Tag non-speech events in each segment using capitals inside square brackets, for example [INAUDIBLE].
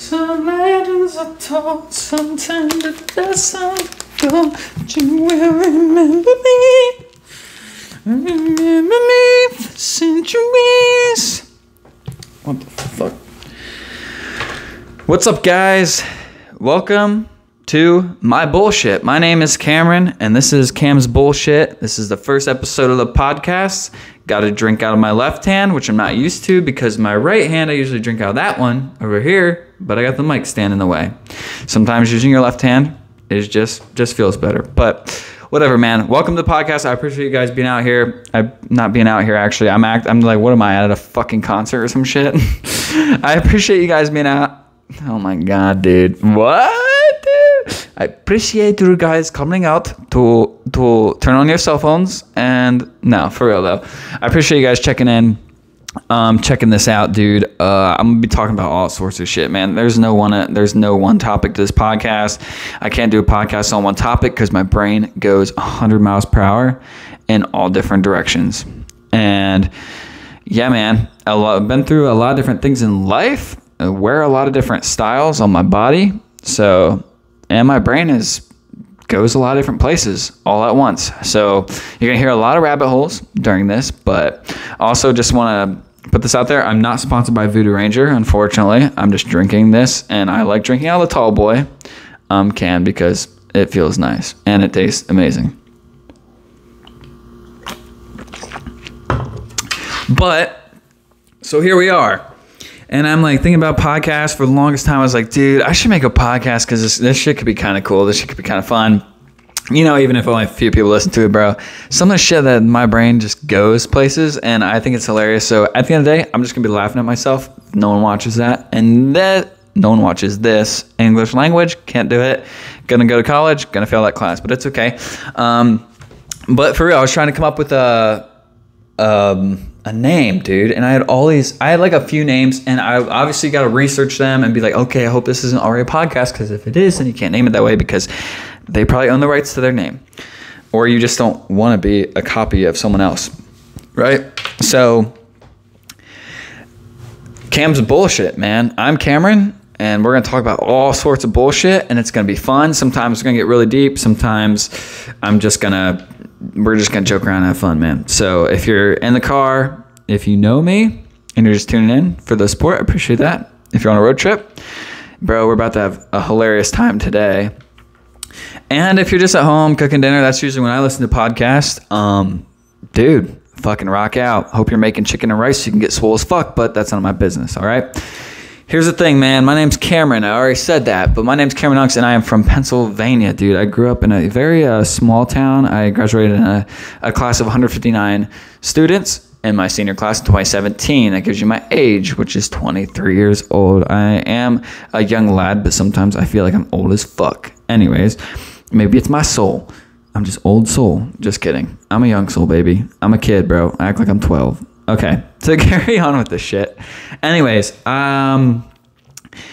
Some legends are told, sometimes the best songs go, but you will remember me. Remember me for centuries. What the fuck? What's up, guys? Welcome to my bullshit. My name is Cameron, and this is Cam's bullshit. This is the first episode of the podcast. Got a drink out of my left hand, which I'm not used to because my right hand I usually drink out of that one over here, but I got the mic stand in the way. Sometimes using your left hand is just just feels better. But whatever, man. Welcome to the podcast. I appreciate you guys being out here. I'm not being out here actually. I'm act. I'm like, what am I at a fucking concert or some shit? [LAUGHS] I appreciate you guys being out. Oh my god, dude. What? I appreciate you guys coming out to to turn on your cell phones and no, for real though. I appreciate you guys checking in. Um, checking this out, dude. Uh, I'm gonna be talking about all sorts of shit, man. There's no one. There's no one topic to this podcast. I can't do a podcast on one topic because my brain goes 100 miles per hour in all different directions. And yeah, man, a lot, I've been through a lot of different things in life. I wear a lot of different styles on my body. So, and my brain is goes a lot of different places all at once. So you're gonna hear a lot of rabbit holes during this, but also just want to put this out there. I'm not sponsored by Voodoo Ranger, unfortunately. I'm just drinking this, and I like drinking out of the tall boy um, can because it feels nice and it tastes amazing. But so here we are. And I'm like thinking about podcasts for the longest time. I was like, dude, I should make a podcast because this, this shit could be kind of cool. This shit could be kind of fun. You know, even if only a few people listen to it, bro. Some of the shit that my brain just goes places, and I think it's hilarious. So at the end of the day, I'm just gonna be laughing at myself. No one watches that, and that no one watches this English language. Can't do it. Gonna go to college. Gonna fail that class, but it's okay. Um, but for real, I was trying to come up with a um, a name, dude. And I had all these, I had like a few names, and I obviously got to research them and be like, okay, I hope this isn't already a podcast, because if it is, then you can't name it that way because they probably own the rights to their name. Or you just don't want to be a copy of someone else, right? So, Cam's bullshit, man. I'm Cameron, and we're going to talk about all sorts of bullshit, and it's going to be fun. Sometimes it's going to get really deep. Sometimes I'm just going to we're just gonna joke around and have fun, man. So if you're in the car, if you know me and you're just tuning in for the support, I appreciate that. If you're on a road trip, bro, we're about to have a hilarious time today. And if you're just at home cooking dinner, that's usually when I listen to podcasts. Um, dude, fucking rock out. Hope you're making chicken and rice so you can get swole as fuck, but that's none of my business, all right? Here's the thing, man. My name's Cameron. I already said that, but my name's Cameron Ux, and I am from Pennsylvania, dude. I grew up in a very uh, small town. I graduated in a, a class of 159 students in my senior class in 2017. That gives you my age, which is 23 years old. I am a young lad, but sometimes I feel like I'm old as fuck. Anyways, maybe it's my soul. I'm just old soul. Just kidding. I'm a young soul, baby. I'm a kid, bro. I act like I'm 12. Okay, [LAUGHS] to carry on with this shit. Anyways, um,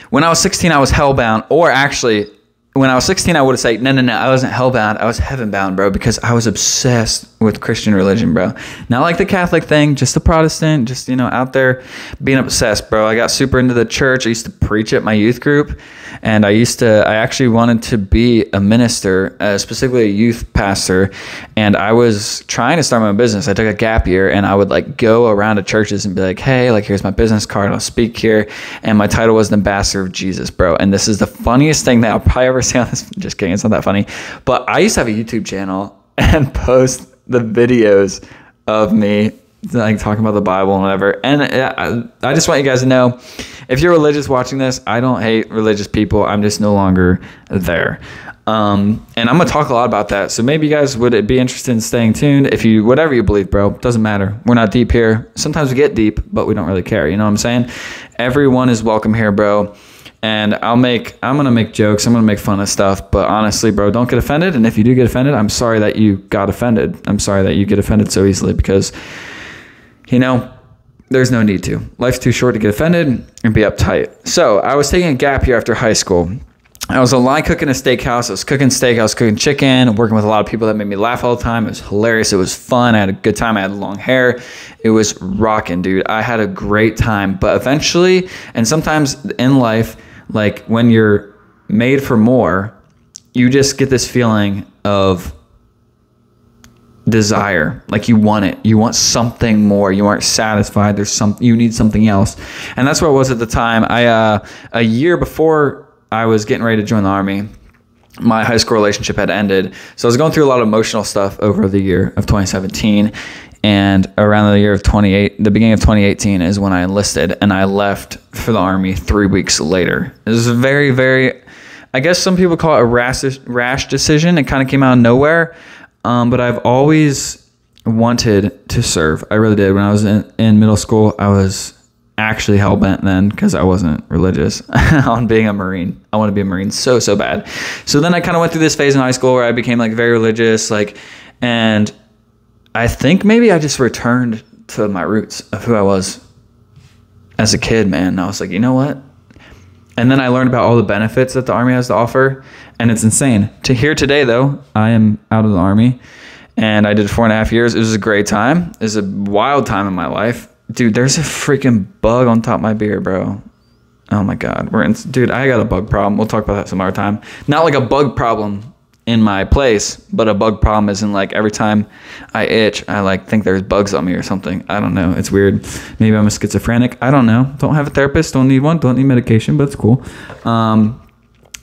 when I was 16, I was hellbound, or actually, when I was 16, I would have said, no, no, no, I wasn't hellbound. I was heavenbound, bro, because I was obsessed with Christian religion, bro. Not like the Catholic thing, just the Protestant, just, you know, out there being obsessed, bro. I got super into the church. I used to preach at my youth group, and I used to, I actually wanted to be a minister, uh, specifically a youth pastor, and I was trying to start my own business. I took a gap year, and I would like go around to churches and be like, hey, like, here's my business card. I'll speak here. And my title was ambassador of Jesus, bro. And this is the funniest thing that I'll probably ever say on this. [LAUGHS] Just kidding. It's not that funny. But I used to have a YouTube channel [LAUGHS] and post the videos of me like talking about the Bible and whatever. And I, just want you guys to know if you're religious watching this, I don't hate religious people. I'm just no longer there. Um, and I'm gonna talk a lot about that. So maybe you guys would be interested in staying tuned. If you whatever you believe, bro, doesn't matter. We're not deep here. Sometimes we get deep, but we don't really care. You know what I'm saying? Everyone is welcome here, bro and I'll make I'm gonna make jokes, I'm gonna make fun of stuff, but honestly, bro, don't get offended. And if you do get offended, I'm sorry that you got offended. I'm sorry that you get offended so easily because you know, there's no need to. Life's too short to get offended and be uptight. So I was taking a gap year after high school. I was a line cook in a steakhouse. I was cooking steak. I was cooking chicken. Working with a lot of people that made me laugh all the time. It was hilarious. It was fun. I had a good time. I had long hair. It was rocking, dude. I had a great time. But eventually, and sometimes in life, like when you're made for more, you just get this feeling of desire. Like you want it. You want something more. You aren't satisfied. There's some you need something else. And that's what it was at the time. I uh a year before i was getting ready to join the army my high school relationship had ended. So i was going through a lot of emotional stuff over the year of 2017 and around the year of 28 the beginning of 2018 is when i enlisted and i left for the army three weeks later it was very very i guess some people call it a rash, rash decision it kind of came out of nowhere um, but I've always wanted to serve. I really did. When I was in, in middle school, I was actually hell bent then because I wasn't religious [LAUGHS] on being a Marine. I want to be a Marine so, so bad. So then I kind of went through this phase in high school where I became like very religious, like, and I think maybe I just returned to my roots of who I was as a kid, man. I was like, you know what? And then I learned about all the benefits that the Army has to offer and it's insane. To here today, though, I am out of the army, and I did four and a half years. It was a great time. It was a wild time in my life, dude. There's a freaking bug on top of my beer, bro. Oh my god, we're in, dude. I got a bug problem. We'll talk about that some other time. Not like a bug problem in my place, but a bug problem isn't like every time I itch, I like think there's bugs on me or something. I don't know. It's weird. Maybe I'm a schizophrenic. I don't know. Don't have a therapist. Don't need one. Don't need medication, but it's cool. Um,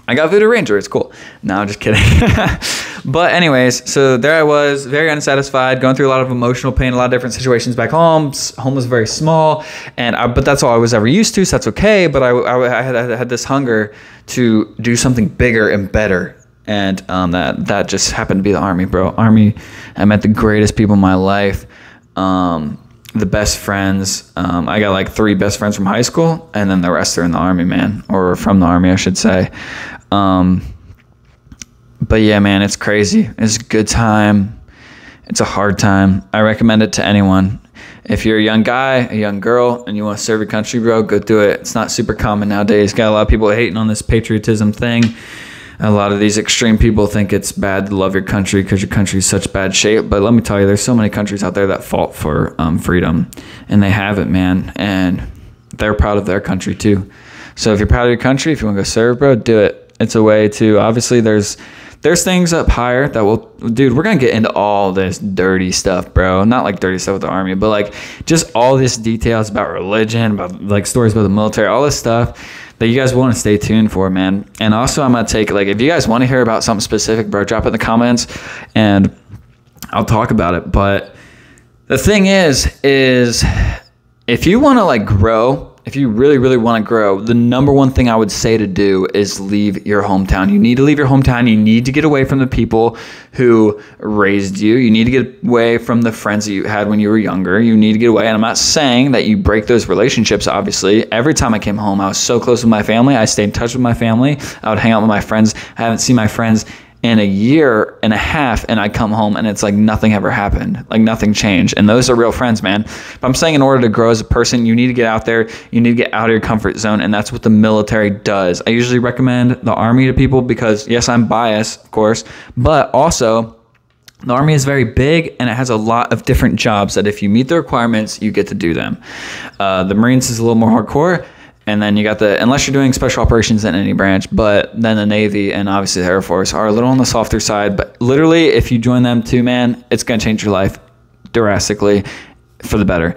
I got Voodoo Ranger. It's cool. No, I'm just kidding. [LAUGHS] but anyways, so there I was, very unsatisfied, going through a lot of emotional pain, a lot of different situations back home. Home was very small, and I, but that's all I was ever used to, so that's okay. But I, I, I, had, I had this hunger to do something bigger and better, and um, that that just happened to be the army, bro. Army, I met the greatest people in my life. Um, the best friends. Um, I got like three best friends from high school, and then the rest are in the army, man, or from the army, I should say. Um, but yeah, man, it's crazy. It's a good time. It's a hard time. I recommend it to anyone. If you're a young guy, a young girl, and you want to serve your country, bro, go do it. It's not super common nowadays. Got a lot of people hating on this patriotism thing. A lot of these extreme people think it's bad to love your country because your country is such bad shape. But let me tell you, there's so many countries out there that fought for um, freedom, and they have it, man. And they're proud of their country too. So if you're proud of your country, if you want to go serve, bro, do it it's a way to obviously there's there's things up higher that will dude we're gonna get into all this dirty stuff bro not like dirty stuff with the army but like just all this details about religion about like stories about the military all this stuff that you guys want to stay tuned for man. And also i'm gonna take like if you guys want to hear about something specific bro drop it in the comments and i'll talk about it. But the thing is is if you want to like grow if you really, really want to grow, the number one thing I would say to do is leave your hometown. You need to leave your hometown. You need to get away from the people who raised you. You need to get away from the friends that you had when you were younger. You need to get away. And I'm not saying that you break those relationships, obviously. Every time I came home, I was so close with my family. I stayed in touch with my family. I would hang out with my friends. I haven't seen my friends in a year and a half and I come home and it's like nothing ever happened. Like nothing changed. And those are real friends, man. But I'm saying in order to grow as a person, you need to get out there, you need to get out of your comfort zone, and that's what the military does. I usually recommend the army to people because yes, I'm biased, of course, but also the army is very big and it has a lot of different jobs that if you meet the requirements, you get to do them. Uh, the Marines is a little more hardcore and then you got the, unless you're doing special operations in any branch, but then the Navy and obviously the Air Force are a little on the softer side. But literally, if you join them too, man, it's going to change your life drastically for the better.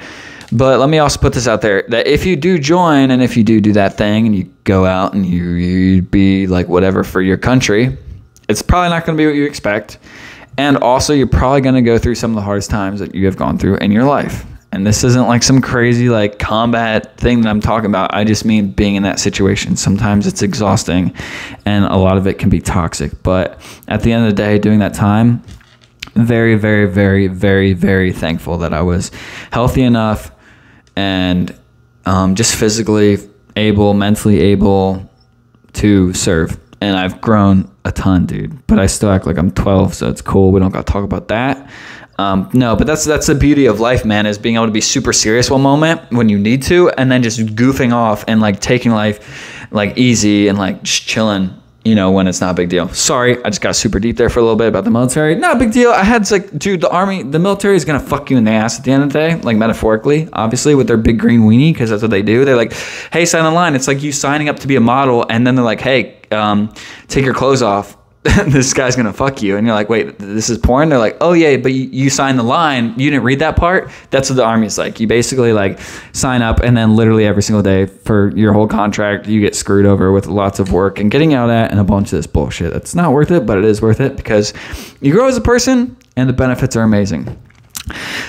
But let me also put this out there that if you do join and if you do do that thing and you go out and you, you be like whatever for your country, it's probably not going to be what you expect. And also, you're probably going to go through some of the hardest times that you have gone through in your life. And this isn't like some crazy like combat thing that I'm talking about. I just mean being in that situation. Sometimes it's exhausting and a lot of it can be toxic. But at the end of the day, doing that time, very, very, very, very, very thankful that I was healthy enough and um, just physically able, mentally able to serve. And I've grown a ton, dude. But I still act like I'm 12, so it's cool. We don't got to talk about that. Um, no, but that's that's the beauty of life, man, is being able to be super serious one moment when you need to, and then just goofing off and like taking life like easy and like just chilling, you know, when it's not a big deal. Sorry, I just got super deep there for a little bit about the military. Not a big deal. I had like, dude, the army, the military is gonna fuck you in the ass at the end of the day, like metaphorically, obviously, with their big green weenie, because that's what they do. They're like, hey, sign the line. It's like you signing up to be a model, and then they're like, hey, um, take your clothes off. [LAUGHS] this guy's gonna fuck you, and you're like, wait, this is porn. They're like, oh yeah, but you, you signed the line. You didn't read that part. That's what the army's like. You basically like sign up, and then literally every single day for your whole contract, you get screwed over with lots of work and getting out at and a bunch of this bullshit. That's not worth it, but it is worth it because you grow as a person, and the benefits are amazing.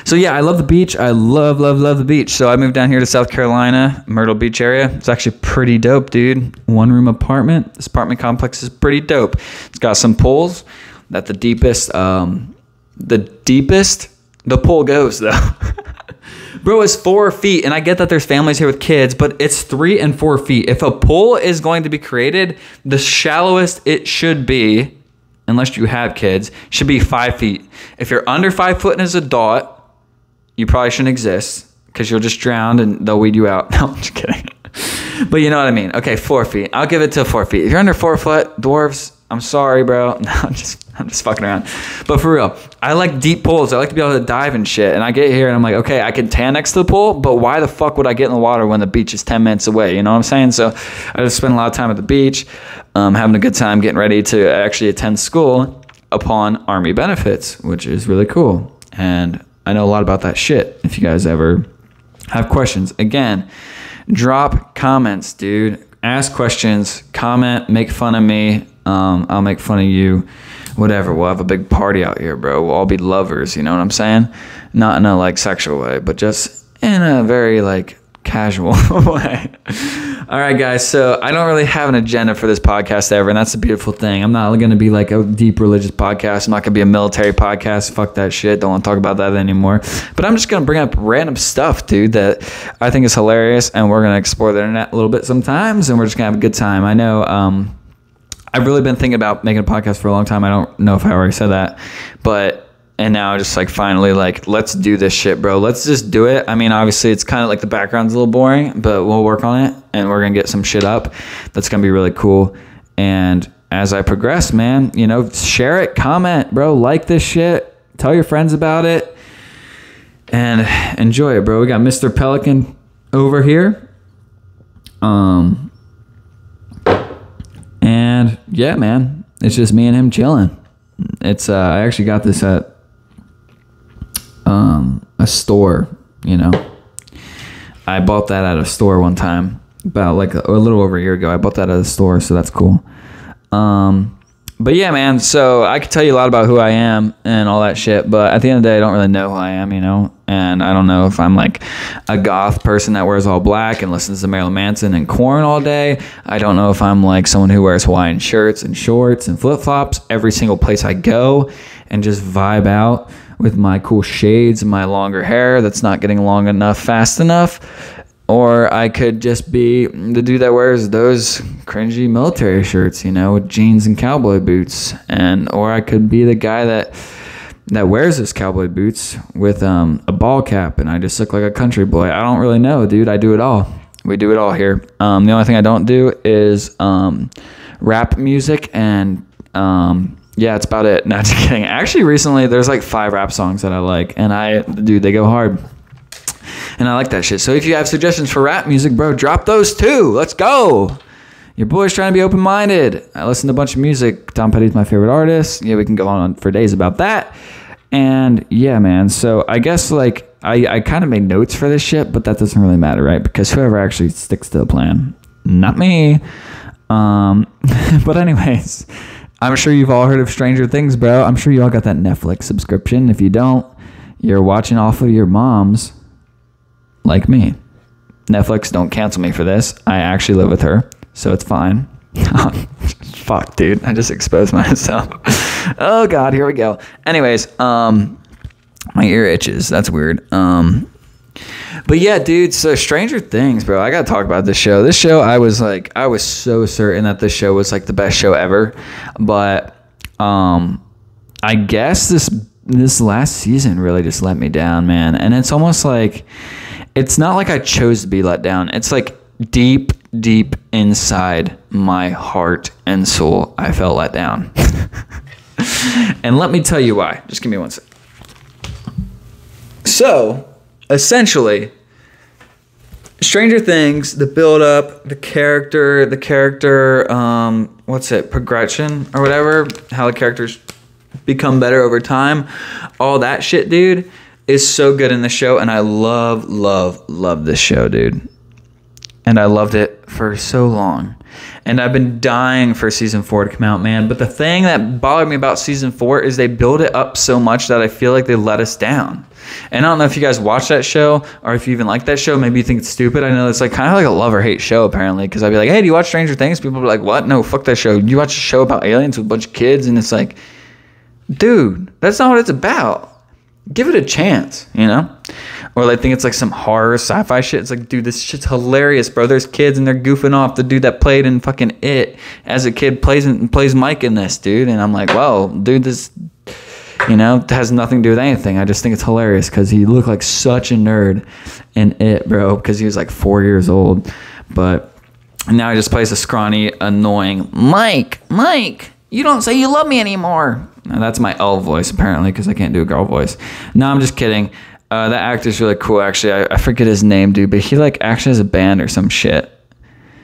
So yeah, I love the beach. I love, love, love the beach. So I moved down here to South Carolina, Myrtle Beach area. It's actually pretty dope, dude. One room apartment. This apartment complex is pretty dope. It's got some pools. That the deepest, um, the deepest the pool goes though. [LAUGHS] Bro, it's four feet, and I get that there's families here with kids, but it's three and four feet. If a pool is going to be created, the shallowest it should be unless you have kids, should be five feet. If you're under five foot and as a adult, you probably shouldn't exist because you'll just drown and they'll weed you out. [LAUGHS] No, I'm just kidding. [LAUGHS] but you know what I mean. Okay, four feet. I'll give it to four feet. If you're under four foot, dwarves, I'm sorry, bro. [LAUGHS] No, I'm just I'm just fucking around. But for real, I like deep pools. I like to be able to dive and shit. And I get here and I'm like, okay, I can tan next to the pool, but why the fuck would I get in the water when the beach is 10 minutes away? You know what I'm saying? So I just spend a lot of time at the beach, um, having a good time, getting ready to actually attend school upon Army benefits, which is really cool. And I know a lot about that shit. If you guys ever have questions, again, drop comments, dude. Ask questions, comment, make fun of me. Um, I'll make fun of you whatever. We'll have a big party out here, bro. We'll all be lovers. You know what I'm saying? Not in a like sexual way, but just in a very like casual [LAUGHS] way. All right, guys. So I don't really have an agenda for this podcast ever, and that's the beautiful thing. I'm not going to be like a deep religious podcast. I'm not going to be a military podcast. Fuck that shit. Don't want to talk about that anymore. But I'm just going to bring up random stuff, dude, that I think is hilarious, and we're going to explore the internet a little bit sometimes, and we're just going to have a good time. I know. Um, I've really been thinking about making a podcast for a long time. I don't know if I already said that, but and now just like finally like let's do this shit, bro. Let's just do it. I mean, obviously it's kind of like the background's a little boring, but we'll work on it and we're gonna get some shit up. That's gonna be really cool. And as I progress, man, you know, share it, comment, bro, like this shit, tell your friends about it, and enjoy it, bro. We got Mr. Pelican over here. Um, and yeah, man, it's just me and him chilling. It's uh, I actually got this at um, a store. You know, I bought that at a store one time about like a, a little over a year ago. I bought that at a store, so that's cool. Um, but yeah, man. So I could tell you a lot about who I am and all that shit, but at the end of the day, I don't really know who I am, you know. And I don't know if I'm like a goth person that wears all black and listens to Marilyn Manson and Korn all day. I don't know if I'm like someone who wears Hawaiian shirts and shorts and flip flops every single place I go and just vibe out with my cool shades and my longer hair that's not getting long enough fast enough or I could just be the dude that wears those cringy military shirts, you know, with jeans and cowboy boots, and or I could be the guy that that wears those cowboy boots with um, a ball cap, and I just look like a country boy. I don't really know, dude. I do it all. We do it all here. Um, the only thing I don't do is um, rap music, and um, yeah, it's about it. [LAUGHS] Not just kidding. Actually, recently there's like five rap songs that I like, and I, dude, they go hard and I like that shit. So if you have suggestions for rap music, bro, drop those too. Let's go. Your boy's trying to be open minded. I listen to a bunch of music. Tom Petty's my favorite artist. Yeah, we can go on for days about that. And yeah, man. So I guess like I, I kind of made notes for this shit, but that doesn't really matter, right? Because whoever actually sticks to the plan, not me. Um, [LAUGHS] but anyways, I'm sure you've all heard of Stranger Things, bro. I'm sure you all got that Netflix subscription. If you don't, you're watching off of your mom's like me. Netflix, don't cancel me for this. I actually live with her, so it's fine. [LAUGHS] Fuck, dude. I just exposed myself. [LAUGHS] oh god, here we go. Anyways, um my ear itches. That's weird. Um but yeah, dude, so Stranger Things, bro. I got to talk about this show. This show I was like I was so certain that this show was like the best show ever, but um I guess this this last season really just let me down, man. And it's almost like it's not like I chose to be let down. It's like deep, deep inside my heart and soul, I felt let down. [LAUGHS] and let me tell you why. Just give me one second. So, essentially, Stranger Things, the build up, the character, the character, um, what's it, progression or whatever, how the characters become better over time, all that shit, dude, is so good in the show. And I love, love, love this show, dude. And I loved it for so long. And I've been dying for season four to come out, man. But the thing that bothered me about season four is they build it up so much that I feel like they let us down. And I don't know if you guys watch that show or if you even like that show. Maybe you think it's stupid. I know it's like kind of like a love or hate show apparently. Because I'd be like, hey, do you watch Stranger Things? People be like, what? No, fuck that show. You watch a show about aliens with a bunch of kids, and it's like, dude, that's not what it's about. Give it a chance, you know? Or they think it's like some horror sci-fi shit. It's like, dude, this shit's hilarious, bro. There's kids and they're goofing off. The dude that played in fucking It as a kid plays in, plays Mike in this, dude. And I'm like, well, dude, this you know, has nothing to do with anything. I just think it's hilarious because he looked like such a nerd in it, bro, because he was like four years old. But now he just plays a scrawny, annoying Mike, Mike, you don't say you love me anymore. That's my El voice, apparently, because I can't do a girl voice. No, I'm just kidding. Uh, that actor's really cool, actually. I, I forget his name, dude, but he like actually has a band or some shit.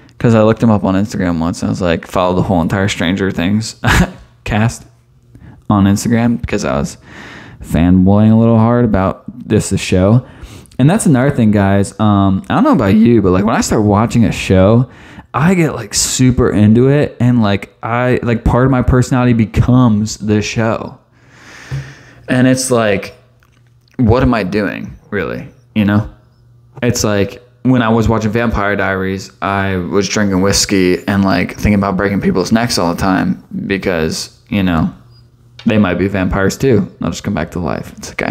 Because I looked him up on Instagram once and I was like, follow the whole entire Stranger Things [LAUGHS] cast on Instagram because I was fanboying a little hard about this the show. And that's another thing, guys. Um, I don't know about you, but like when I start watching a show, I get like super into it, and like I like part of my personality becomes the show. And it's like, what am I doing, really? You know, it's like when I was watching Vampire Diaries, I was drinking whiskey and like thinking about breaking people's necks all the time because you know they might be vampires too. They'll just come back to life. It's okay. [LAUGHS]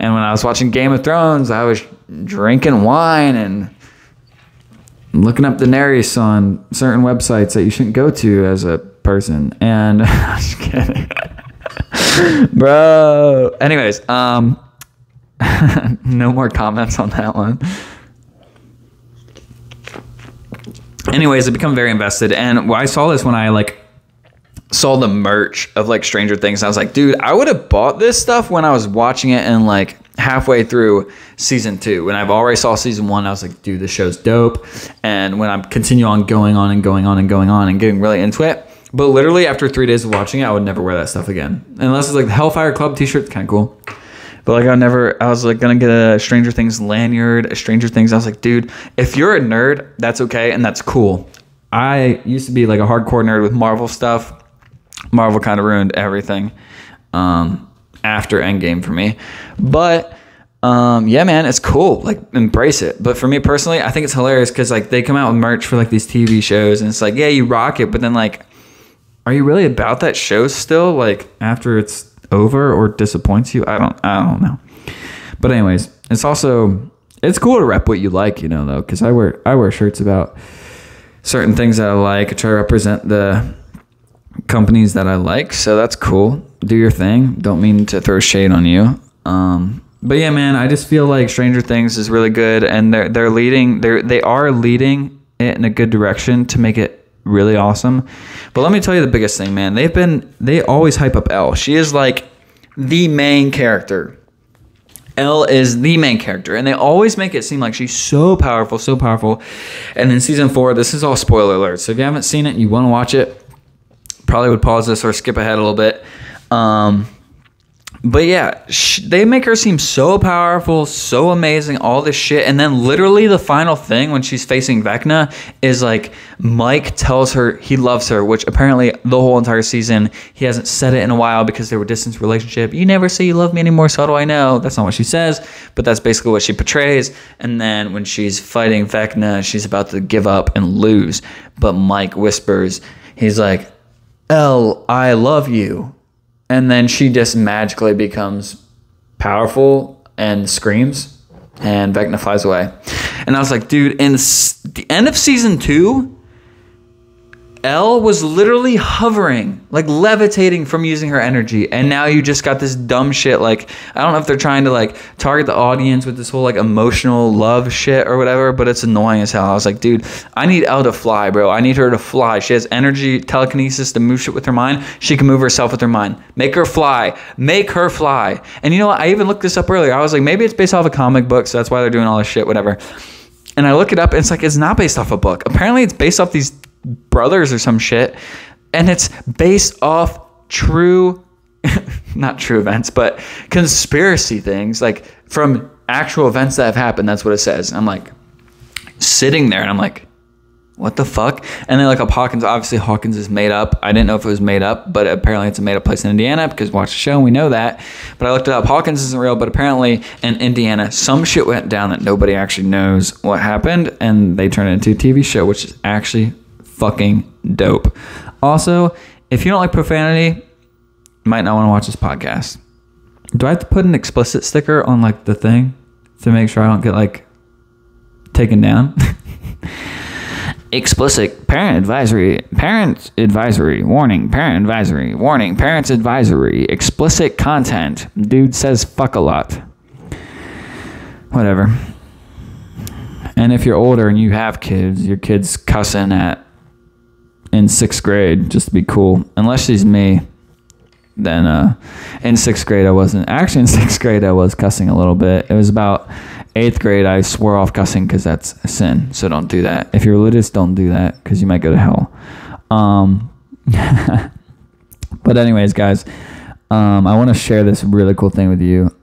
and when I was watching Game of Thrones, I was drinking wine and looking up the Daenerys on certain websites that you shouldn't go to as a person. And [LAUGHS] I'm just kidding. [LAUGHS] Bro. Anyways, um [LAUGHS] no more comments on that one. Anyways, I become very invested and I saw this when I like saw the merch of like Stranger Things. I was like, dude, I would have bought this stuff when I was watching it and like halfway through season two. When I've already saw season one, I was like, dude, this show's dope. And when I'm continue on going on and going on and going on and getting really into it. But literally after three days of watching it, I would never wear that stuff again. Unless it's like the Hellfire Club t-shirt, kind of cool. But like I never, I was like gonna get a Stranger Things lanyard, a Stranger Things. I was like, dude, if you're a nerd, that's okay and that's cool. I used to be like a hardcore nerd with Marvel stuff Marvel kind of ruined everything um, after Endgame for me. But um, yeah, man, it's cool. Like, embrace it. But for me personally, I think it's hilarious because like they come out with merch for like these TV shows, and it's like, yeah, you rock it, but then like, are you really about that show still? Like after it's over or disappoints you? I don't, I don't know. But anyways, it's also it's cool to rep what you like, you know, though, because I wear I wear shirts about certain things that I like. I try to represent the companies that I like, so that's cool. Do your thing. Don't mean to throw shade on you. Um, but yeah, man, I just feel like Stranger Things is really good, and they're they're leading. They're they are leading it in a good direction to make it really awesome. But let me tell you the biggest thing, man. They've been they always hype up El. She is like the main character. El is the main character, and they always make it seem like she's so powerful, so powerful. And in season four, this is all spoiler alert. So if you haven't seen it, you want to watch it probably would pause this or skip ahead a little bit. Um, but yeah, sh- they make her seem so powerful, so amazing, all this shit. And then literally the final thing when she's facing Vecna is like Mike tells her he loves her, which apparently the whole entire season he hasn't said it in a while because they were distance relationship. You never say you love me anymore, so how do I know? That's not what she says, but that's basically what she portrays. And then when she's fighting Vecna, she's about to give up and lose. But Mike whispers, he's like, El, I love you. And then she just magically becomes powerful and screams, and Vecna flies away. And I was like, dude, in the end of season two, El was literally hovering, like levitating from using her energy. And now you just got this dumb shit. Like, I don't know if they're trying to like target the audience with this whole like emotional love shit or whatever, but it's annoying as hell. I was like, dude, I need El to fly, bro. I need her to fly. She has energy, telekinesis to move shit with her mind. She can move herself with her mind. Make her fly. Make her fly. And you know what? I even looked this up earlier. I was like, maybe it's based off a comic book, so that's why they're doing all this shit, whatever. And I look it up, and it's like, it's not based off a book. Apparently, it's based off these brothers or some shit. And it's based off true, [LAUGHS] not true events, but conspiracy things, like from actual events that have happened. That's what it says. I'm like sitting there and I'm like, what the fuck? And then like up Hawkins, obviously Hawkins is made up. I didn't know if it was made up, but apparently it's a made up place in Indiana because watch the show and we know that. But I looked it up. Hawkins isn't real, but apparently in Indiana, some shit went down that nobody actually knows what happened, and they turned it into a TV show, which is actually fucking dope. Also, if you don't like profanity, you might not want to watch this podcast. Do I have to put an explicit sticker on like the thing to make sure I don't get like taken down? [LAUGHS] explicit parent advisory parent advisory warning parent advisory warning parents advisory explicit content dude says fuck a lot whatever and if you're older and you have kids your kids cussing at in sixth grade just to be cool unless she's me then uh in sixth grade i wasn't actually in [LAUGHS] sixth grade i was cussing a little bit it was about eighth grade, I swore off cussing because that's a sin. So don't do that. If you're religious, don't do that because you might go to hell. Um, [LAUGHS] but anyways, guys, um, I want to share this really cool thing with you.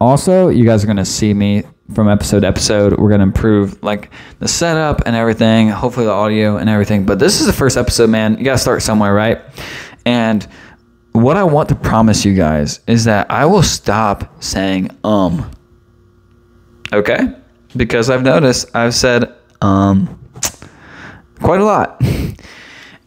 Also, you guys are gonna see me from episode to episode. We're gonna improve like the setup and everything. Hopefully, the audio and everything. But this is the first episode, man. You gotta start somewhere, right? And what I want to promise you guys is that I will stop saying um Okay? Because I've noticed I've said um quite a lot. [LAUGHS]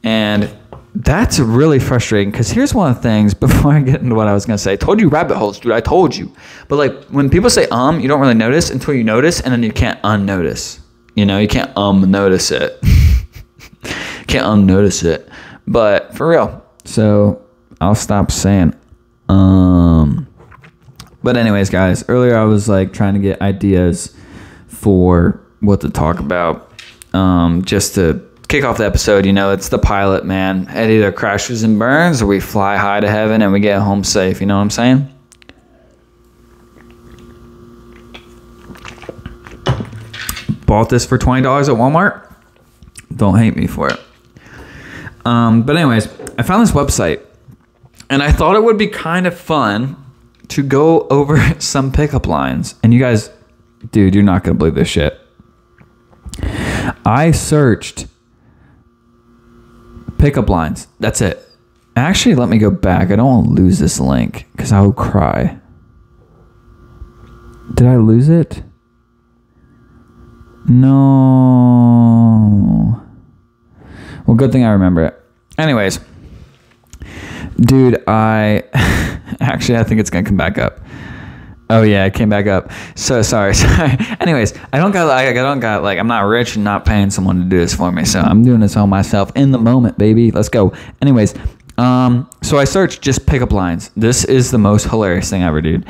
And that's really frustrating because here's one of the things [LAUGHS] before I get into what I was gonna say. I told you rabbit holes, dude. I told you. But like when people say um, you don't really notice until you notice, and then you can't unnotice. You know, you can't um notice it. [LAUGHS] can't unnotice it. But for real. So I'll stop saying um but anyways, guys, earlier I was like trying to get ideas for what to talk about. Um, just to kick off the episode, you know, it's the pilot, man. It either crashes and burns or we fly high to heaven and we get home safe. You know what I'm saying? Bought this for $20 at Walmart. Don't hate me for it. Um, but, anyways, I found this website and I thought it would be kind of fun to go [LAUGHS] over some pickup lines. And you guys, dude, you're not going to believe this shit. I searched pickup lines. That's it. Actually, let me go back. I don't want to lose this link because I will cry. Did I lose it? No. Well, good thing I remember it. Anyways, dude, I [LAUGHS] actually I think it's gonna come back up. Oh yeah, it came back up. So [LAUGHS] sorry. Anyways, I don't got like I don't got like I'm not rich and not paying someone to do this for me. So I'm doing this all myself in the moment, baby. Let's go. Anyways, um, so I searched just pickup lines. This is the most hilarious thing ever, dude.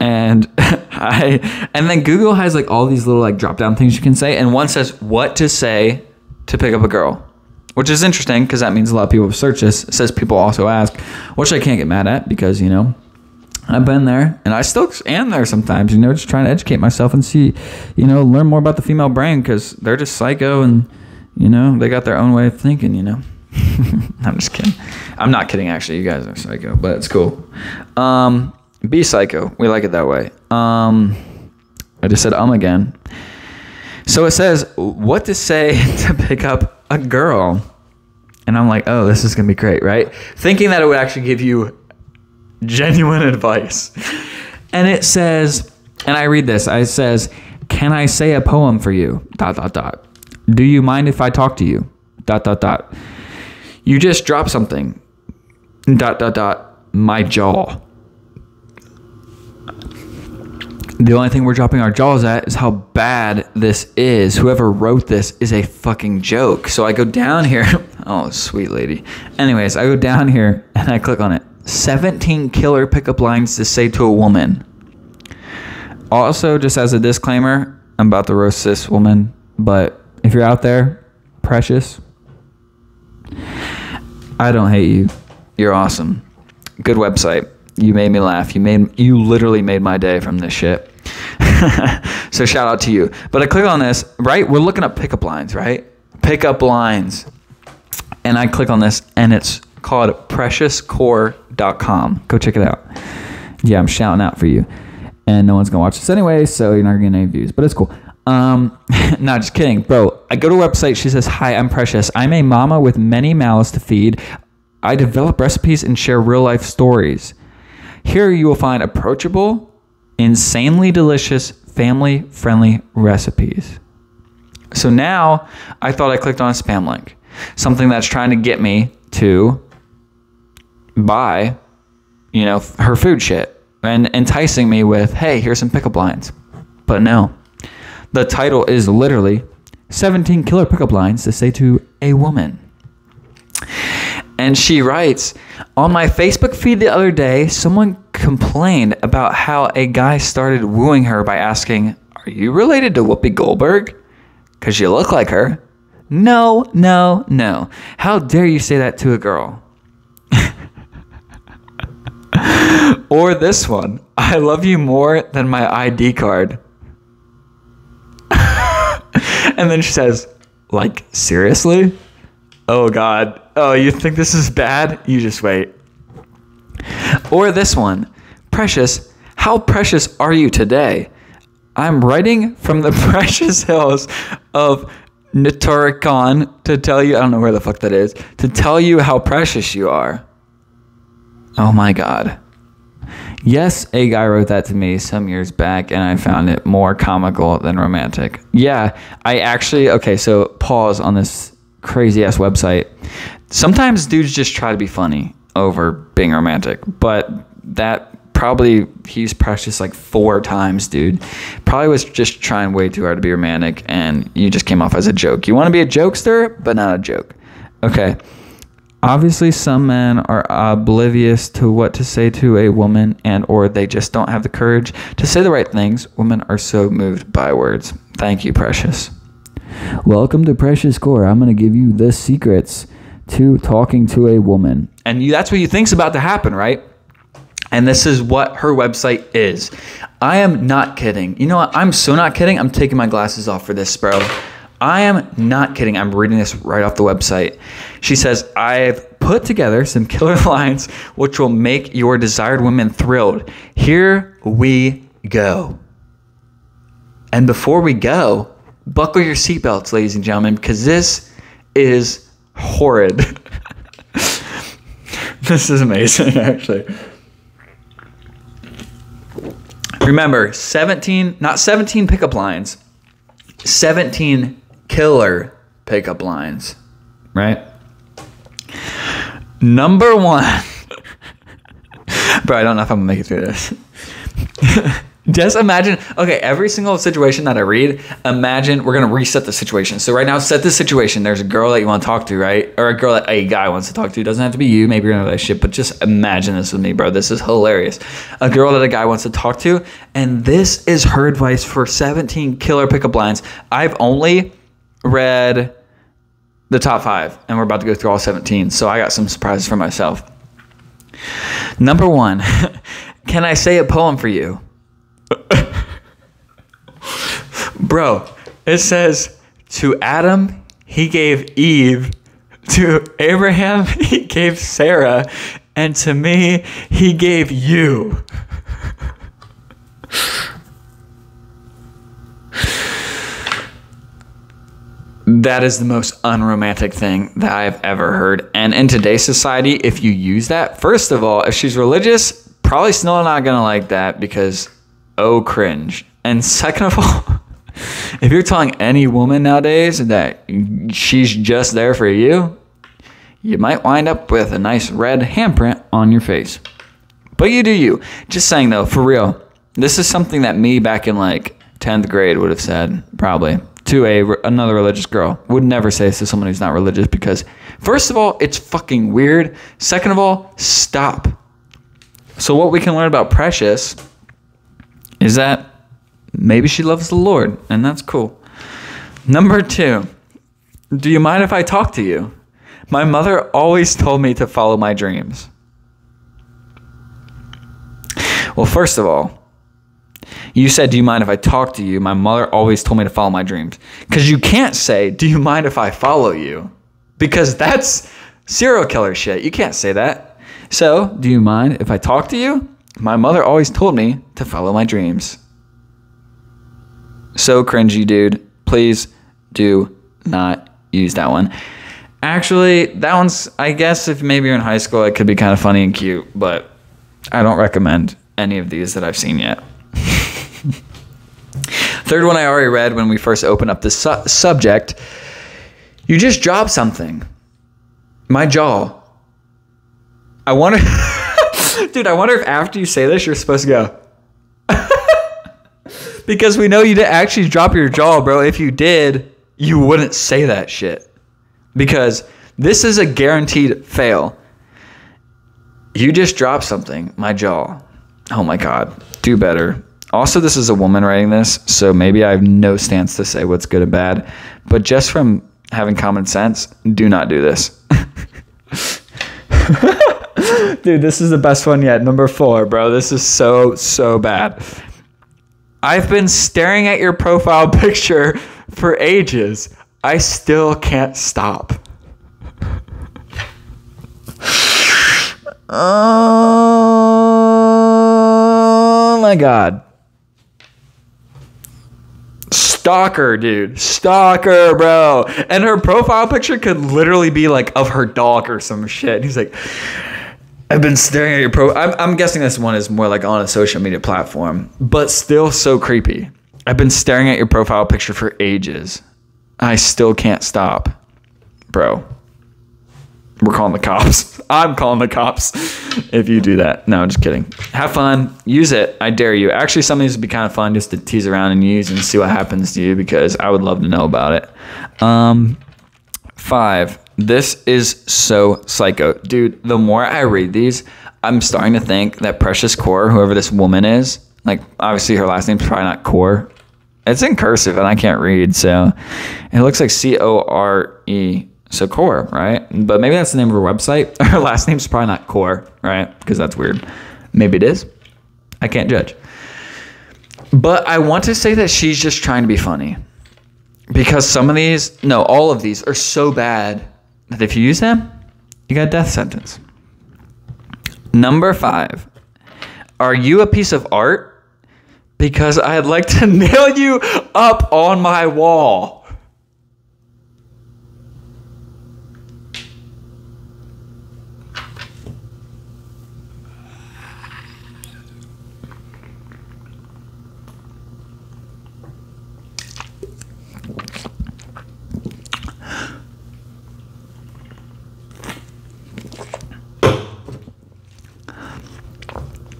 And [LAUGHS] I and then Google has like all these little like drop down things you can say, and one says what to say to pick up a girl which is interesting because that means a lot of people have searched this. It says people also ask, which I can't get mad at because, you know, I've been there and I still am there sometimes, you know, just trying to educate myself and see, you know, learn more about the female brain because they're just psycho and, you know, they got their own way of thinking, you know. [LAUGHS] I'm just kidding. I'm not kidding, actually. You guys are psycho, but it's cool. Um, be psycho. We like it that way. Um, I just said um again. So it says what to say [LAUGHS] to pick up a girl. And I'm like, oh, this is going to be great, right? Thinking that it would actually give you genuine [LAUGHS] advice. And it says, and I read this, I says, can I say a poem for you? Dot, dot, dot. Do you mind if I talk to you? Dot, dot, dot. You just drop something. Dot, dot, dot. My jaw. The only thing we're dropping our jaws at is how bad this is. Whoever wrote this is a fucking joke. So I go down here. [LAUGHS] Oh, sweet lady. Anyways, I go down here and I click on it. 17 killer pickup lines to say to a woman. Also, just as a disclaimer, I'm about to roast this woman, but if you're out there, precious, I don't hate you. You're awesome. Good website. You made me laugh. You made you literally made my day from this shit. [LAUGHS] so shout out to you. But I click on this, right? We're looking up pickup lines, right? Pickup lines. And I click on this and it's called preciouscore.com. Go check it out. Yeah, I'm shouting out for you. And no one's gonna watch this anyway, so you're not gonna get any views, but it's cool. Um, [LAUGHS] no, just kidding, bro. I go to a website. She says, "Hi, I'm Precious. I'm a mama with many mouths to feed. I develop recipes and share real life stories. Here you will find approachable, insanely delicious, family friendly recipes." So now I thought I clicked on a spam link, something that's trying to get me to buy, you know, her food shit and enticing me with, hey, here's some pickup lines. But no, the title is literally 17 killer pickup lines to say to a woman. And she writes, on my Facebook feed the other day, someone complained about how a guy started wooing her by asking, Are you related to Whoopi Goldberg? Because you look like her. No, no, no. How dare you say that to a girl? Or this one I love you more than my ID card. [LAUGHS] and then she says, Like, seriously? Oh, God. Oh, you think this is bad? You just wait. Or this one Precious, how precious are you today? I'm writing from the [LAUGHS] precious hills of Nitoricon to tell you, I don't know where the fuck that is, to tell you how precious you are. Oh my God. Yes, a guy wrote that to me some years back, and I found it more comical than romantic. Yeah, I actually, okay, so pause on this crazy ass website. Sometimes dudes just try to be funny over being romantic, but that probably he's practiced like four times, dude. Probably was just trying way too hard to be romantic, and you just came off as a joke. You want to be a jokester, but not a joke. Okay. Obviously, some men are oblivious to what to say to a woman and or they just don't have the courage to say the right things. Women are so moved by words. Thank you, Precious. Welcome to Precious Core. I'm going to give you the secrets to talking to a woman. And you, that's what you think's about to happen, right? And this is what her website is. I am not kidding. You know what? I'm so not kidding. I'm taking my glasses off for this, bro. I am not kidding. I'm reading this right off the website. She says, I've put together some killer [LAUGHS] lines which will make your desired women thrilled. Here we go. And before we go, buckle your seatbelts, ladies and gentlemen, because this is horrid. [LAUGHS] this is amazing, [LAUGHS] actually. Remember, 17, not 17 pickup lines, 17 killer pickup lines, right? Number one. [LAUGHS] Bro, I don't know if I'm gonna make it through this. [LAUGHS] Just imagine, okay, every single situation that I read, imagine we're gonna reset the situation. So right now, set the situation. There's a girl that you want to talk to, right? Or a girl that a guy wants to talk to. It doesn't have to be you. Maybe you're in a relationship, but just imagine this with me, bro. This is hilarious. A girl that a guy wants to talk to, and this is her advice for 17 killer pickup lines. I've only read the top five, and we're about to go through all 17. So I got some surprises for myself. Number one, [LAUGHS] can I say a poem for you? [LAUGHS] Bro, it says, To Adam, he gave Eve. To Abraham, [LAUGHS] he gave Sarah. And to me, he gave you. That is the most unromantic thing that I've ever heard. And in today's society, if you use that, first of all, if she's religious, probably still not gonna like that because oh cringe. And [LAUGHS] second of all, if you're telling any woman nowadays that she's just there for you, you might wind up with a nice red handprint on your face. But you do you. Just saying though, for real, this is something that me back in like 10th grade would have said, probably. To a another religious girl. Would never say this to someone who's not religious because first of all, it's fucking weird. Second of all, stop. So what we can learn about Precious is that maybe she loves the Lord, and that's cool. Number 2. Do you mind if I talk to you? My mother always told me to follow my dreams. Well, first of all, you said, Do you mind if I talk to you? My mother always told me to follow my dreams. Because you can't say, Do you mind if I follow you? Because that's serial killer shit. You can't say that. So, do you mind if I talk to you? My mother always told me to follow my dreams. So cringy, dude. Please do not use that one. Actually, that one's, I guess, if maybe you're in high school, it could be kind of funny and cute, but I don't recommend any of these that I've seen yet. Third one I already read when we first opened up the su- subject. You just dropped something. My jaw. I wonder, [LAUGHS] dude. I wonder if after you say this, you're supposed to go. [LAUGHS] because we know you didn't actually drop your jaw, bro. If you did, you wouldn't say that shit. Because this is a guaranteed fail. You just dropped something. My jaw. Oh my god. Do better. Also, this is a woman writing this, so maybe I have no stance to say what's good and bad. But just from having common sense, do not do this. [LAUGHS] Dude, this is the best one yet. Number four, bro. This is so, so bad. I've been staring at your profile [LAUGHS] picture for ages. I still can't stop. [LAUGHS] Oh my god. Stalker, dude. Stalker, bro. And her profile picture could literally be like of her dog or some shit. He's like, I've been staring at your pro. I'm, I'm guessing this one is more like on a social media platform, but still so creepy. I've been staring at your profile picture for ages. I still can't stop. Bro, we're calling the cops. [LAUGHS] I'm calling the cops if you do that. No, I'm just kidding. Have fun. Use it. I dare you. Actually, some of these would be kind of fun just to tease around and use and see what happens to you because I would love to know about it. Um, five. This is so psycho. Dude, the more I read these, I'm starting to think that Precious Core, whoever this woman is, like obviously her last name's probably not Core. It's in cursive and I can't read, so it looks like C O R E. So Core, right? But maybe that's the name of her website. [LAUGHS] Her last name's probably not Core, right? Because that's weird. Maybe it is. I can't judge. But I want to say that she's just trying to be funny. Because some of these, no, all of these are so bad that if you use them, you got a death sentence. Number five. Are you a piece of art? Because I'd like to [LAUGHS] nail you up on my wall.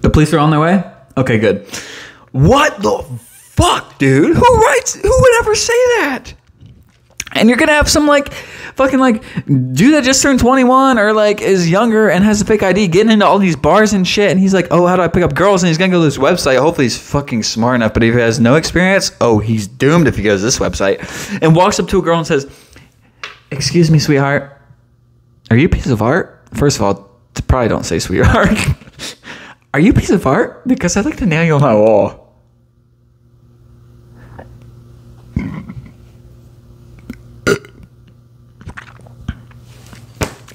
The police are on their way? Okay, good. What the fuck, dude? Who writes who would ever say that? And you're gonna have some like fucking like dude that just turned 21 or like is younger and has a fake ID getting into all these bars and shit and he's like, Oh, how do I pick up girls? And he's gonna go to this website. Hopefully he's fucking smart enough, but if he has no experience, oh he's doomed if he goes to this website. And walks up to a girl and says, Excuse me, sweetheart. Are you a piece of art? First of all, probably don't say sweetheart. [LAUGHS] Are you a piece of art? Because I'd like to nail you on my wall.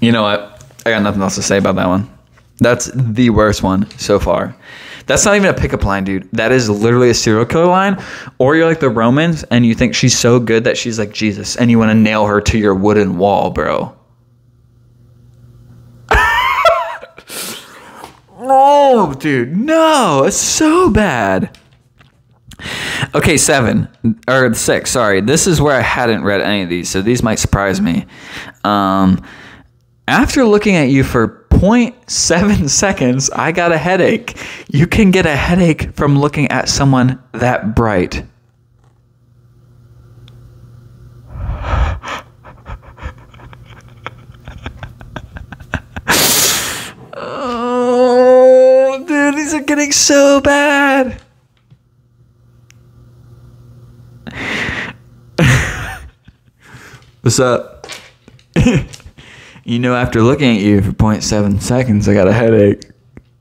You know what? I got nothing else to say about that one. That's the worst one so far. That's not even a pickup line, dude. That is literally a serial killer line. Or you're like the Romans and you think she's so good that she's like Jesus and you want to nail her to your wooden wall, bro. No, dude, no, it's so bad. Okay, seven or six. Sorry, this is where I hadn't read any of these, so these might surprise me. Um, after looking at you for 0.7 [LAUGHS] seconds, I got a headache. You can get a headache from looking at someone that bright. Are getting so bad. [LAUGHS] What's up? you know, after looking at you for 0.7 seconds, I got a headache.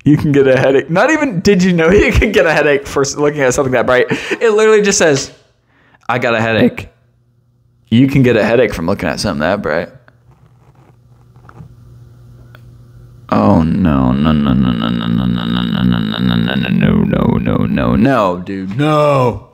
You can get a headache. Not even did you know [LAUGHS] you could get a headache for looking at something that bright. It literally just says, I got a headache. You can get a headache from looking at something that bright. Oh no no no no no no no no no no no no no no no no no no dude no.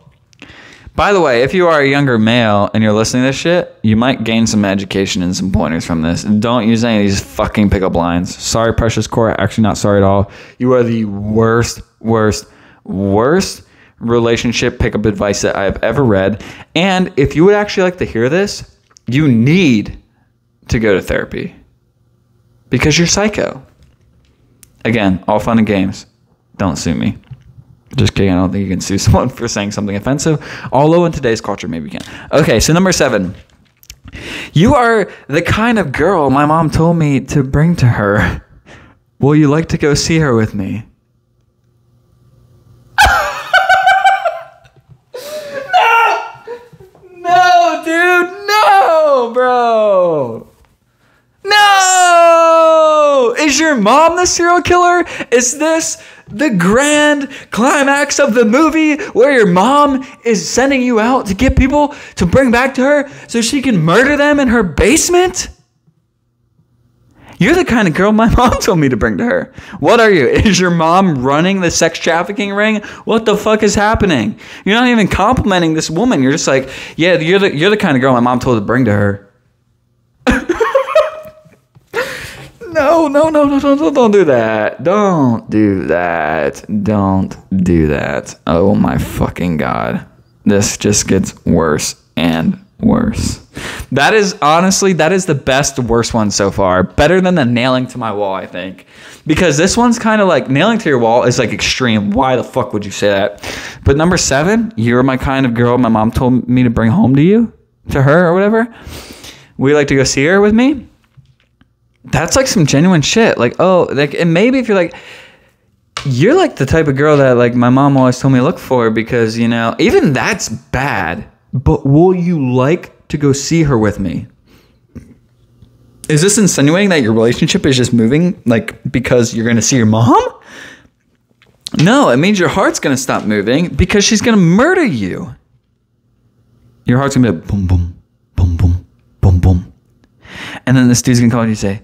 By the way, if you are a younger male and you're listening to this shit, you might gain some education and some pointers from this. Don't use any of these fucking pickup lines. Sorry, precious core. Actually, not sorry at all. You are the worst, worst, worst relationship pickup advice that I've ever read. And if you would actually like to hear this, you need to go to therapy because you're psycho. Again, all fun and games. Don't sue me. Just kidding. I don't think you can sue [LAUGHS] someone for saying something offensive. Although in today's culture, maybe you can. Okay, so number seven. You are the kind of girl my mom told me to bring to her. Will you like to go see her with me? [LAUGHS] no! No, dude! No, bro! No! Is your mom the serial killer? Is this the grand climax of the movie where your mom is sending you out to get people to bring back to her so she can murder them in her basement? You're the kind of girl my [LAUGHS] mom told me to bring to her. What are you? Is your mom running the sex trafficking ring? What the fuck is happening? You're not even complimenting this woman. You're just like, yeah, you're the you're the kind of girl my mom told to bring to her. [LAUGHS] no, no, no, no, no, don't do that. Don't do that. Don't do that. Oh my fucking god. This just gets worse and worse. That is honestly, that is the best worst one so far. Better than the nailing to my wall, I think. Because this one's kind of like nailing to your wall is like extreme. Why the fuck would you say that? But number seven, you're my kind of girl my mom told me to bring home to you, to her or whatever. Would you like to go see her with me that's like some genuine shit. Like, oh, like, and maybe if you're like, you're like the type of girl that like my mom always told me to look for because you know even that's bad. But will you like to go see her with me? Is this insinuating that your relationship is just moving like because you're going to see your mom? No, it means your heart's going to stop moving because she's going to murder you. Your heart's going to be like boom, boom, boom, boom, boom, boom. And then this dude's going to call you and say,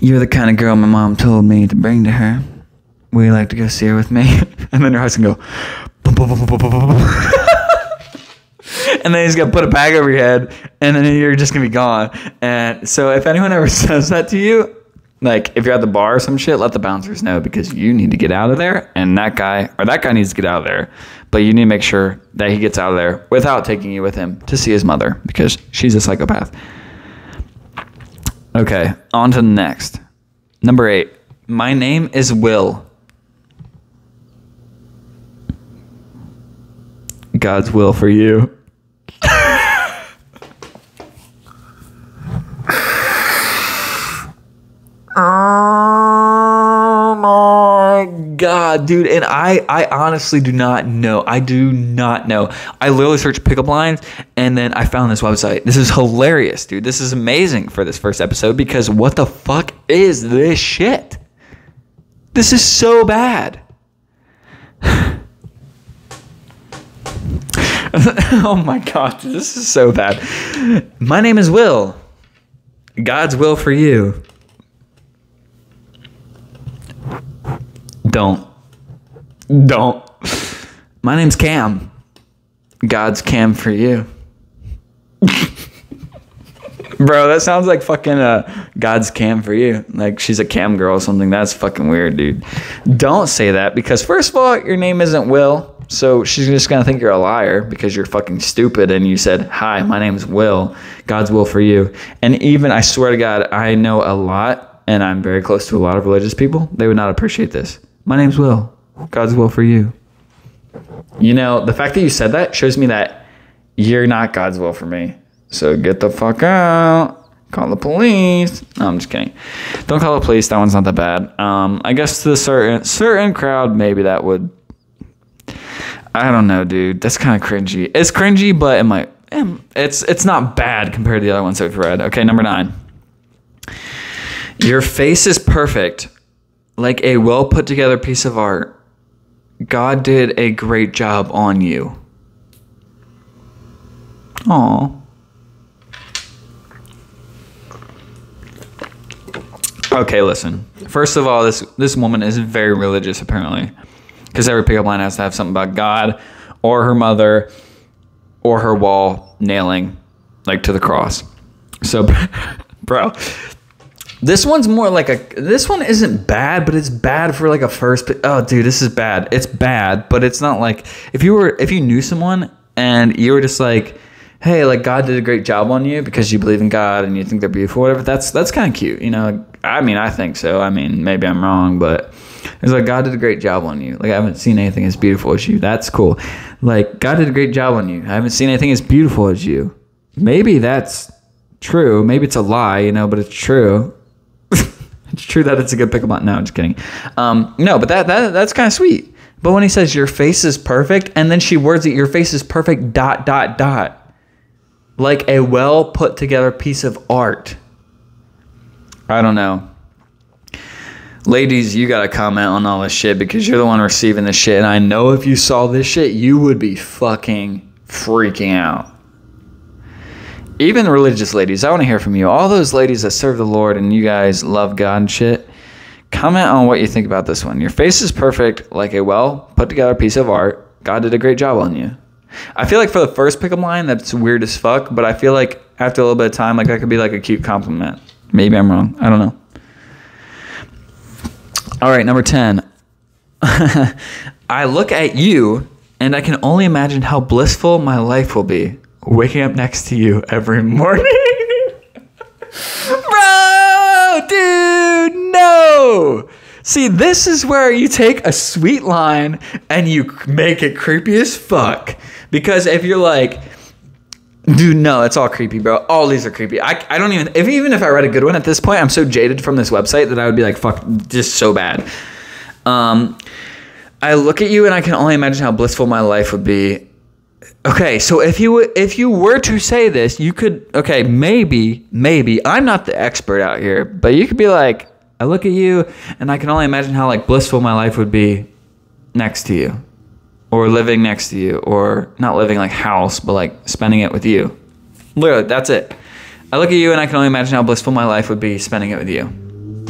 you're the kind of girl my mom told me to bring to her. Would you like to go see her with me? [LAUGHS] And then your heart's gonna go, boom, boom, boom, boom, boom, boom. [LAUGHS] and then he's gonna put a bag over your head, and then you're just gonna be gone. And so, if anyone ever [LAUGHS] says that to you, like if you're at the bar or some shit, let the bouncers know because you need to get out of there, and that guy or that guy needs to get out of there. But you need to make sure that he gets out of there without taking you with him to see his mother because she's a psychopath. Okay, on to the next. Number eight. My name is Will. God's will for you. oh my god, dude! And I, I honestly do not know. I do not know. I literally searched pickup lines, and then I found this website. This is hilarious, dude. This is amazing for this first episode because what the fuck is this shit? This is so bad. [LAUGHS] oh my god, this is so bad. My name is Will. God's will for you. Don't. Don't. My name's Cam. God's Cam for you. [LAUGHS] Bro, that sounds like fucking uh, God's cam for you. Like she's a cam girl or something. That's fucking weird, dude. Don't say that because first of all, your name isn't Will. So she's just gonna think you're a liar because you're fucking stupid and you said, Hi, my name's Will. God's will for you. And even I swear to God, I know a lot and I'm very close to a lot of religious people. They would not appreciate this. My name's Will. God's will for you. You know, the fact that you said that shows me that you're not God's will for me. So get the fuck out. Call the police. No, I'm just kidding. Don't call the police. That one's not that bad. Um, I guess to the certain certain crowd, maybe that would. I don't know, dude. That's kind of cringy. It's cringy, but it might. It's it's not bad compared to the other ones I've read. Okay, number nine. Your face is perfect, like a well put together piece of art. God did a great job on you. Aw. Okay, listen. First of all, this this woman is very religious apparently, because every pickup line has to have something about God, or her mother, or her wall nailing, like to the cross. So, [LAUGHS] bro, this one's more like a. This one isn't bad, but it's bad for like a first. Oh, dude, this is bad. It's bad, but it's not like if you were if you knew someone and you were just like hey, like God did a great job on you because you believe in God and you think they're beautiful, whatever. That's that's kind of cute, you know. I mean, I think so. I mean, maybe I'm wrong, but it's like God did a great job on you. Like I haven't seen anything as beautiful as you. That's cool. Like God did a great job on you. I haven't seen anything as beautiful as you. Maybe that's true. Maybe it's a lie, you know, but it's true. It's true that it's a good line. No, I'm just kidding. Um, no, but that, that that's kind of sweet. But when he says your face is perfect, and then she words it, your face is perfect. Dot dot dot like a well put together piece of art. I don't know. Ladies, you got to comment on all this shit because you're the one receiving this shit. And I know if you saw this shit, you would be fucking freaking out. Even religious ladies, I want to hear from you. All those ladies that serve the Lord and you guys love God and shit, comment on what you think about this one. Your face is perfect, like a well put together piece of art. God did a great job on you. I feel like for the first pickup line, that's weird as fuck. But I feel like after a little bit of time, like that could be like a cute compliment. Maybe I'm wrong. I don't know. All right, number ten. [LAUGHS] I look at you and I can only imagine how blissful my life will be waking up next to you every [LAUGHS] morning. Bro, dude, no. See, this is where you take a sweet line and you make it creepy as fuck. Because if you're like, dude, no, it's all creepy, bro. All these are creepy. I, I don't even, if even if I read a good one at this point, I'm so jaded from this website that I would be like, fuck, just so bad. Um, I look at you and I can only imagine how blissful my life would be. Okay, so if you if you were to say this, you could okay, maybe maybe I'm not the expert out here, but you could be like, I look at you and I can only imagine how like blissful my life would be next to you or living next to you or not living like house but like spending it with you. Literally that's it. I look at you and i can only imagine how blissful my life would be spending it with you.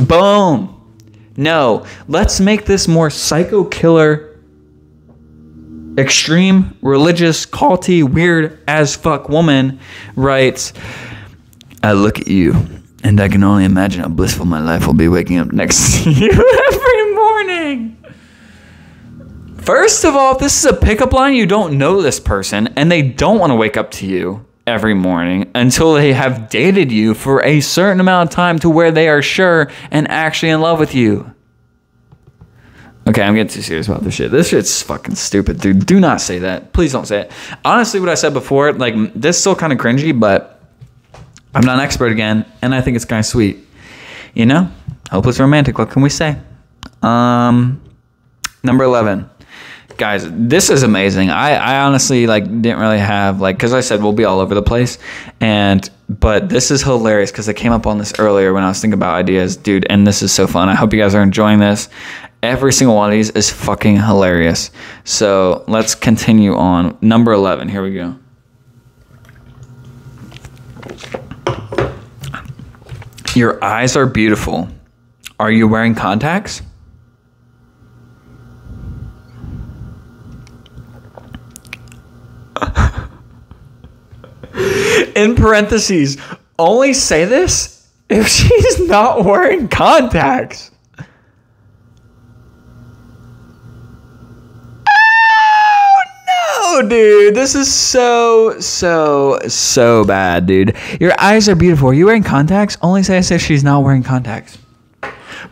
Boom! No. Let's make this more psycho killer extreme religious culty weird as fuck woman writes i look at you and i can only imagine how blissful my life will be waking up next to [LAUGHS] you every morning First of all, if this is a pickup line, you don't know this person and they don't want to wake up to you every morning until they have dated you for a certain amount of time to where they are sure and actually in love with you. Okay, I'm getting too serious about this shit. This shit's fucking stupid, dude. Do not say that. Please don't say it. Honestly, what I said before, like, this is still kind of cringy, but I'm not an expert again, and I think it's kind of sweet. You know? Hopeless romantic. What can we say? Um, number 11 guys, this is amazing. I, I honestly like didn't really have like because I said we'll be all over the place, and but this is hilarious because I came up on this earlier when I was thinking about ideas, dude. And this is so fun. I hope you guys are enjoying this. Every single one of these is fucking hilarious. So let's continue on. Number eleven. Here we go. Your eyes are beautiful. Are you wearing contacts? [LAUGHS] in parentheses, only say this if [LAUGHS] she's not wearing contacts. Oh dude. This is so, so, so bad, dude. Your eyes are beautiful. Are you wearing contacts? Only say I said she's not wearing contacts.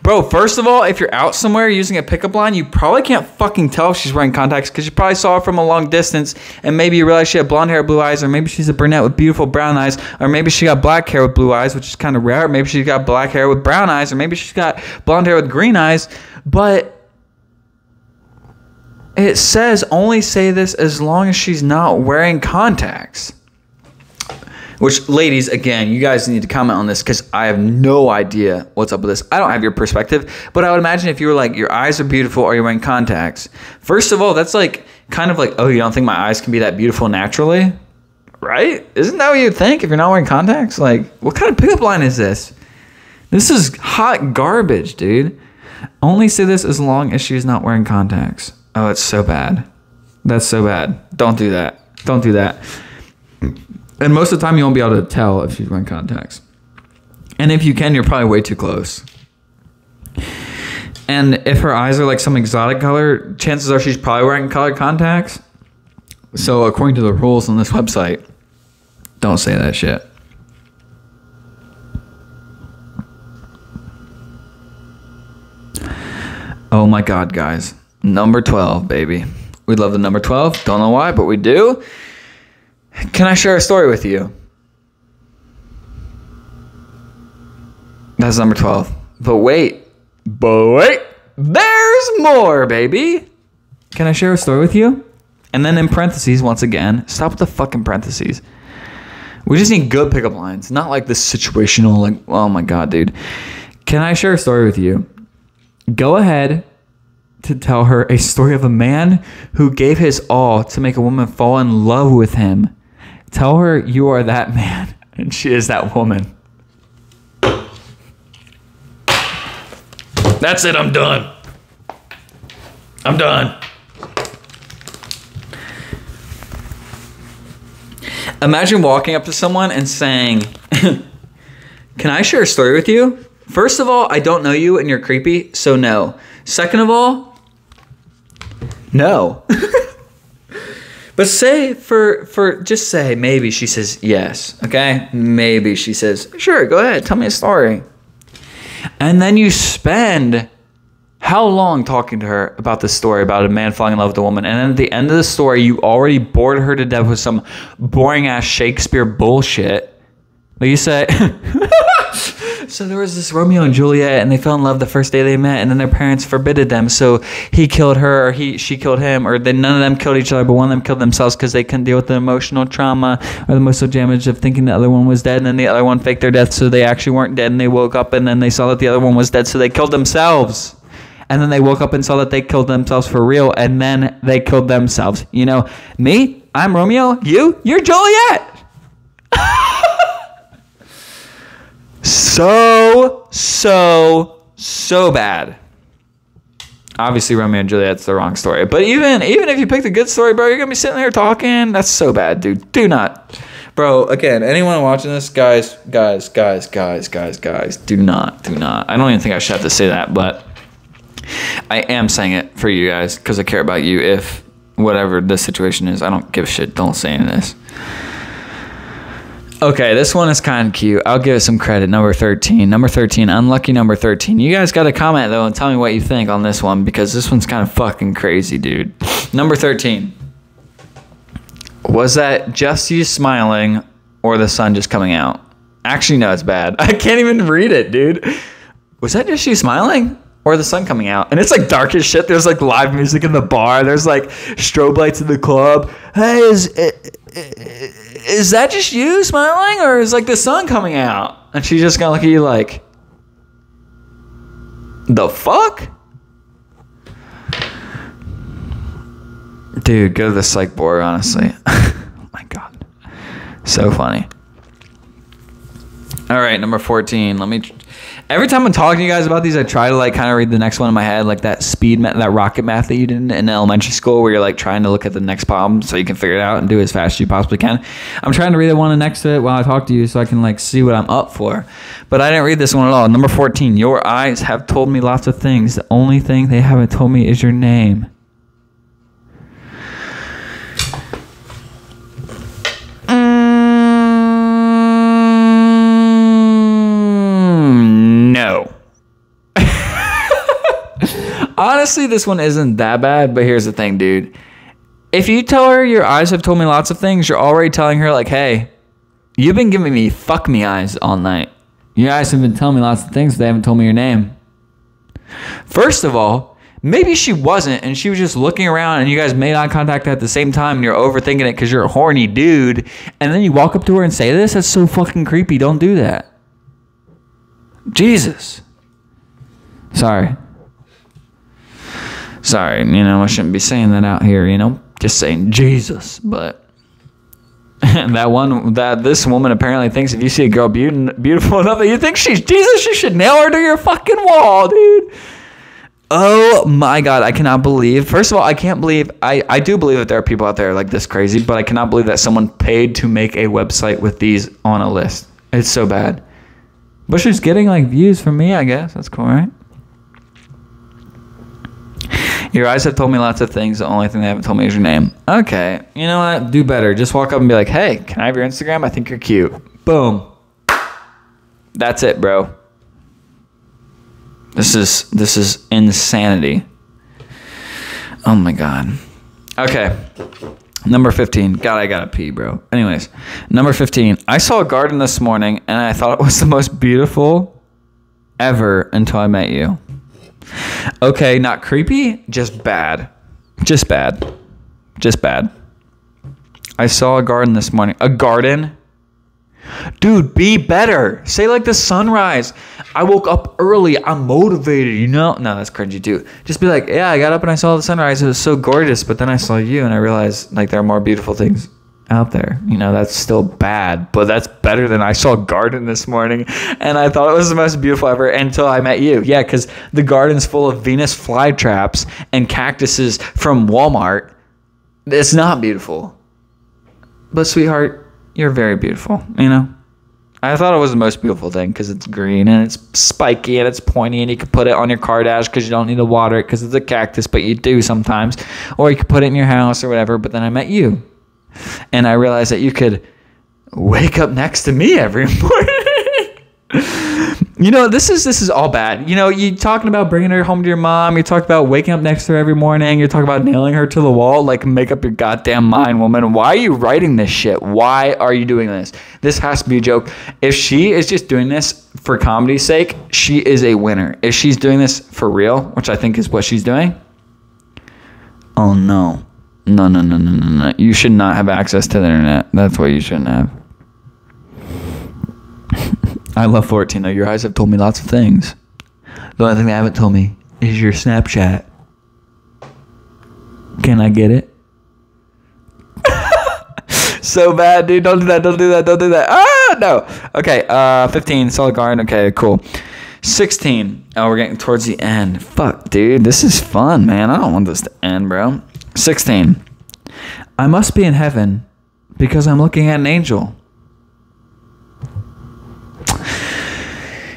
Bro, first of all, if you're out somewhere using a pickup line, you probably can't fucking tell if she's wearing contacts because you probably saw her from a long distance and maybe you realize she had blonde hair, blue eyes, or maybe she's a brunette with beautiful brown eyes, or maybe she got black hair with blue eyes, which is kind of rare. Maybe she's got black hair with brown eyes, or maybe she's got blonde hair with green eyes. But it says only say this as long as she's not wearing contacts. Which, ladies, again, you guys need to comment on this because I have no idea what's up with this. I don't have your perspective, but I would imagine if you were like, your eyes are beautiful, are you wearing contacts? First of all, that's like kind of like, oh, you don't think my eyes can be that beautiful naturally? Right? Isn't that what you'd think if you're not wearing contacts? Like, what kind of pickup line is this? This is hot garbage, dude. Only say this as long as she's not wearing contacts. Oh, it's so bad. That's so bad. Don't do that. Don't do that. And most of the time, you won't be able to tell if she's wearing contacts. And if you can, you're probably way too close. And if her eyes are like some exotic color, chances are she's probably wearing colored contacts. So, according to the rules on this website, don't say that shit. Oh my god, guys. Number 12, baby. We love the number 12. Don't know why, but we do. Can I share a story with you? That's number 12. But wait. But wait. There's more, baby. Can I share a story with you? And then in parentheses, once again, stop with the fucking parentheses. We just need good pickup lines, not like this situational, like, oh my God, dude. Can I share a story with you? Go ahead to tell her a story of a man who gave his all to make a woman fall in love with him. Tell her you are that man [LAUGHS] and she is that woman. That's it, I'm done. I'm done. Imagine walking up to someone and saying, [LAUGHS] Can I share a story with you? First of all, I don't know you and you're creepy, so no. Second of all, no. [LAUGHS] but say for for just say maybe she says yes, okay? Maybe she says, "Sure, go ahead, tell me a story." And then you spend how long talking to her about this story about a man falling in love with a woman and then at the end of the story you already bored her to death with some boring ass shakespeare bullshit like you say [LAUGHS] so there was this romeo and juliet and they fell in love the first day they met and then their parents forbidded them. So he killed her or he she killed him or then none of them killed each other but one of them killed themselves because they couldn't deal with the emotional trauma or the emotional damage of thinking the other one was dead and then the other one faked their death so they actually weren't dead and they woke up and then they saw that the other one was dead so they killed themselves. And then they woke up and saw that they killed themselves for real and then they killed themselves. You know me i'm romeo you you're juliet so so so bad obviously romeo and juliet's the wrong story but even even if you picked a good story bro you're gonna be sitting there talking that's so bad dude do not bro again anyone watching this guys guys guys guys guys guys do not do not i don't even think i should have to say that but I am saying it for you guys because I care about you. If whatever the situation is, I don't give a shit. Don't say any of this. Okay, this one is kind of cute. I'll give it some credit. Number 13. Number 13. Unlucky number 13. You guys got to comment, though, and tell me what you think on this one because this one's kind of fucking crazy, dude. Number 13. Was that just you smiling or the sun just coming out? Actually, no, it's bad. [LAUGHS] I can't even read it, dude. Was that just you smiling? Or the sun coming out. And it's like dark as shit. There's like live music in the bar. There's like strobe lights in the club. Hey, is is that just you smiling, or is like the sun coming out? And she's just gonna look at you like, the fuck? Dude, go to the psych ward, honestly. [LAUGHS] oh my god. So funny. All right, number 14. Let me Every time I'm talking to you guys about these, I try to like kind of read the next one in my head, like that speed math, that rocket math that you did in, elementary school, where you're like trying to look at the next problem so you can figure it out and do it as fast as you possibly can. I'm trying to read the one next to it while I talk to you so I can like see what I'm up for. But I didn't read this one at all. Number 14. Your eyes have told me lots of things. The only thing they haven't told me is your name. Honestly, this one isn't that bad, but here's the thing, dude. If you tell her your eyes have told me lots of things, you're already telling her, like, hey, you've been giving me fuck me eyes all night. Your eyes have been telling me lots of things, but they haven't told me your name. First of all, maybe she wasn't, and she was just looking around, and you guys made eye contact at the same time, and you're overthinking it because you're a horny dude, and then you walk up to her and say this. That's so fucking creepy. Don't do that. Jesus. Sorry. Sorry, you know, I shouldn't be saying that out here, you know, just saying Jesus, but [LAUGHS] that one that this woman apparently thinks if you see a girl be- beautiful enough that you think she's Jesus, you should nail her to your fucking wall, dude. Oh my god, I cannot believe. First of all, I can't believe I, I do believe that there are people out there like this crazy, but I cannot believe that someone paid to make a website with these on a list. It's so bad. But she's getting like views from me, I guess. That's cool, right? Your eyes have told me lots of things. The only thing they haven't told me is your name. Okay. You know what? Do better. Just walk up and be like, hey, can I have your Instagram? I think you're cute. Boom. That's it, bro. This is this is insanity. Oh my god. Okay. Number 15. God, I gotta pee, bro. Anyways, number 15. I saw a garden this morning and I thought it was the most beautiful ever until I met you. Okay, not creepy, just bad. Just bad. Just bad. I saw a garden this morning. A garden? Dude, be better. Say like the sunrise. I woke up early. I'm motivated, you know? No, that's cringy too. Just be like, yeah, I got up and I saw the sunrise. It was so gorgeous. But then I saw you and I realized like there are more beautiful things out there. You know, that's still bad, but that's better than I saw garden this morning and I thought it was the most beautiful ever until I met you. Yeah, because the garden's full of Venus flytraps and cactuses from Walmart. It's not beautiful. But, sweetheart, you're very beautiful, you know? I thought it was the most beautiful thing because it's green and it's spiky and it's pointy and you could put it on your car dash because you don't need to water it because it's a cactus, but you do sometimes. Or you could put it in your house or whatever. But then I met you and I realized that you could wake up next to me every [LAUGHS] morning. you know, this is this is all bad. You know, you talking about bringing her home to your mom. You talk about waking up next to her every morning. You're talking about nailing her to the wall. Like, make up your goddamn mind, woman. Why are you writing this shit? Why are you doing this? This has to be a joke. If she is just doing this for comedy's sake, she is a winner. If she's doing this for real, which I think is what she's doing, oh no. No, no, no, no, no, no. You should not have access to the internet. That's what you shouldn't have. [LAUGHS] I love 14 though. Your eyes have told me lots of things. The only thing they haven't told me is your Snapchat. Can I get it? [LAUGHS] so bad, dude. Don't do that. Don't do that. Don't do that. Ah, no. Okay. Uh, 15. Solid guard. Okay, cool. 16. Oh, we're getting towards the end. Fuck, dude. This is fun, man. I don't want this to end, bro. 16. I must be in heaven because I'm looking at an angel.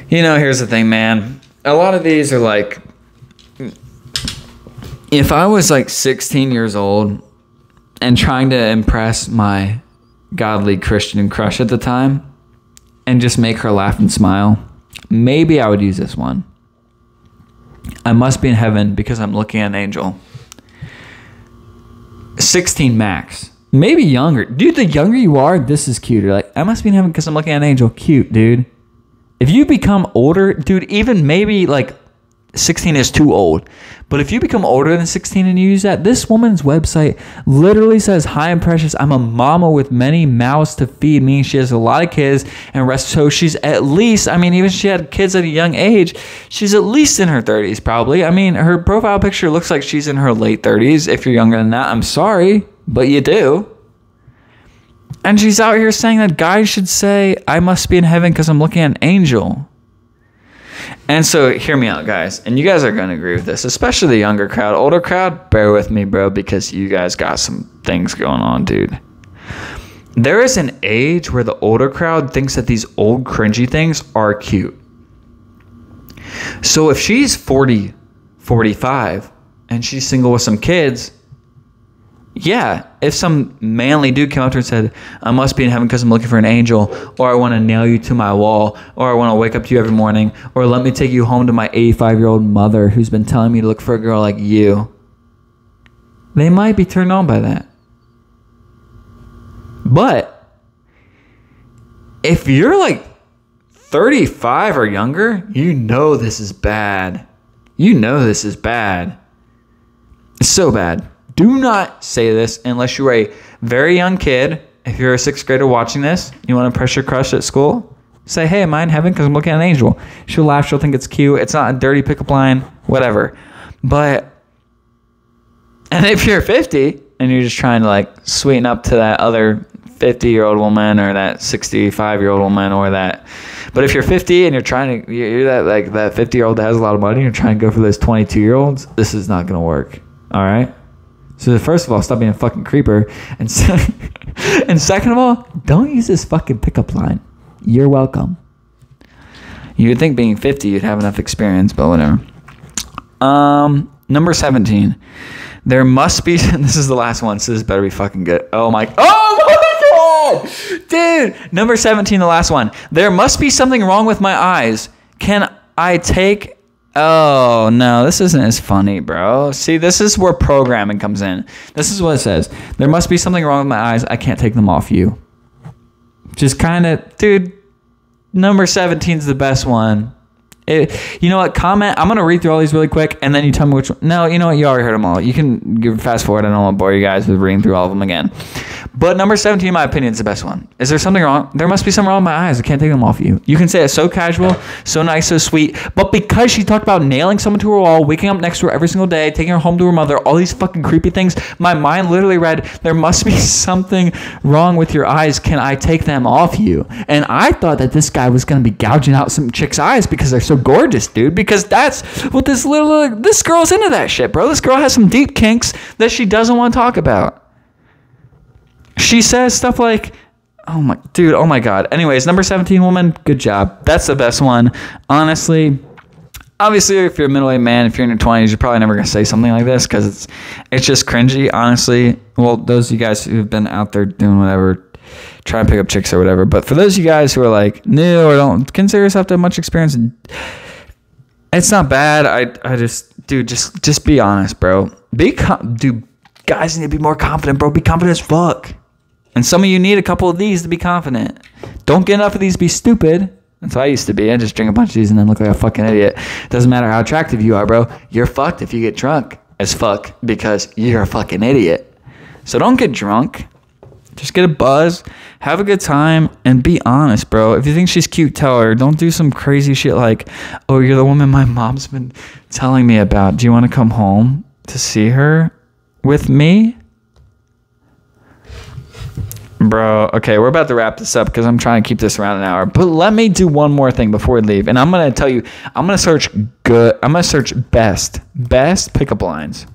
You know, here's the thing, man. A lot of these are like, if I was like 16 years old and trying to impress my godly Christian crush at the time and just make her laugh and smile, maybe I would use this one. I must be in heaven because I'm looking at an angel. 16 max. Maybe younger. Dude, the younger you are, this is cuter. Like, I must be in heaven because I'm looking at an angel. Cute, dude. If you become older, dude, even maybe like 16 is too old. But if you become older than 16 and you use that, this woman's website literally says, Hi, I'm precious. I'm a mama with many mouths to feed, meaning she has a lot of kids and rest. So she's at least, I mean, even she had kids at a young age, she's at least in her 30s, probably. I mean, her profile picture looks like she's in her late 30s. If you're younger than that, I'm sorry, but you do. And she's out here saying that guys should say, I must be in heaven because I'm looking at an angel. And so, hear me out, guys. And you guys are going to agree with this, especially the younger crowd. Older crowd, bear with me, bro, because you guys got some things going on, dude. There is an age where the older crowd thinks that these old cringy things are cute. So, if she's 40, 45, and she's single with some kids, Yeah, if some manly dude came up to her and said, I must be in heaven because I'm looking for an angel, or I want to nail you to my wall, or I want to wake up to you every morning, or let me take you home to my 85 year old mother who's been telling me to look for a girl like you, they might be turned on by that. But if you're like 35 or younger, you know this is bad. You know this is bad. It's so bad. Do not say this unless you're a very young kid. If you're a sixth grader watching this, you want to impress your crush at school, say, hey, am I in heaven because I'm looking at an angel? She'll laugh. She'll think it's cute. It's not a dirty pickup line, whatever. But, and if you're 50 and you're just trying to like sweeten up to that other 50 year old woman or that 65 year old woman or that, but if you're 50 and you're trying to, you're that like that 50 year old that has a lot of money, you're trying to go for those 22 year olds, this is not going to work. All right. So first of all, stop being a fucking creeper, and [LAUGHS] and second of all, don't use this fucking pickup line. You're welcome. You'd think being 50, you'd have enough experience, but whatever. Um, number 17. There must be. [LAUGHS] This is the last one, so this better be fucking good. Oh my. Oh my god, dude. Number 17, the last one. There must be something wrong with my eyes. Can I take Oh no, this isn't as funny, bro. See, this is where programming comes in. This is what it says. There must be something wrong with my eyes. I can't take them off you. Just kind of, dude. Number 17 is the best one. It, you know what? Comment. I'm gonna read through all these really quick, and then you tell me which one. No, you know what? You already heard them all. You can fast forward. I don't want to bore you guys with reading through all of them again. But number 17, in my opinion, is the best one. Is there something wrong? There must be something wrong with my eyes. I can't take them off you. You can say it's so casual, so nice, so sweet. But because she talked about nailing someone to her wall, waking up next to her every single day, taking her home to her mother, all these fucking creepy things, my mind literally read, there must be [LAUGHS] something wrong with your eyes. Can I take them off you? And I thought that this guy was going to be gouging out some chick's eyes because they're so gorgeous, dude. Because that's what this little, this girl's into that shit, bro. This girl has some deep kinks that she doesn't want to talk about she says stuff like oh my dude oh my god. Anyways number 17 woman good job. That's the best one. Honestly obviously if you're a middle-aged man if you're in your 20s you're probably never going to say something like this because it's it's just cringy honestly. Well those of you guys who've been out there doing whatever trying to pick up chicks or whatever but for those of you guys who are like new or don't consider yourself to have much experience it's not bad. I i just dude just just be honest bro. Be com- dude guys need to be more confident bro. Be confident as fuck and some of you need a couple of these to be confident. Don't get enough of these be stupid. That's what I used to be. I just drink a bunch of these and then look like a fucking idiot. Doesn't matter how attractive you are, bro. You're fucked if you get drunk as fuck because you're a fucking idiot. So don't get drunk. Just get a buzz, have a good time, and be honest, bro. If you think she's cute, tell her. Don't do some crazy shit like, oh, you're the woman my mom's been telling me about. Do you want to come home to see her with me? Bro, okay, we're about to wrap this up because I'm trying to keep this around an hour. But let me do one more thing before we leave. And I'm going to tell you, I'm going to search good, I'm going to search best, best pickup lines.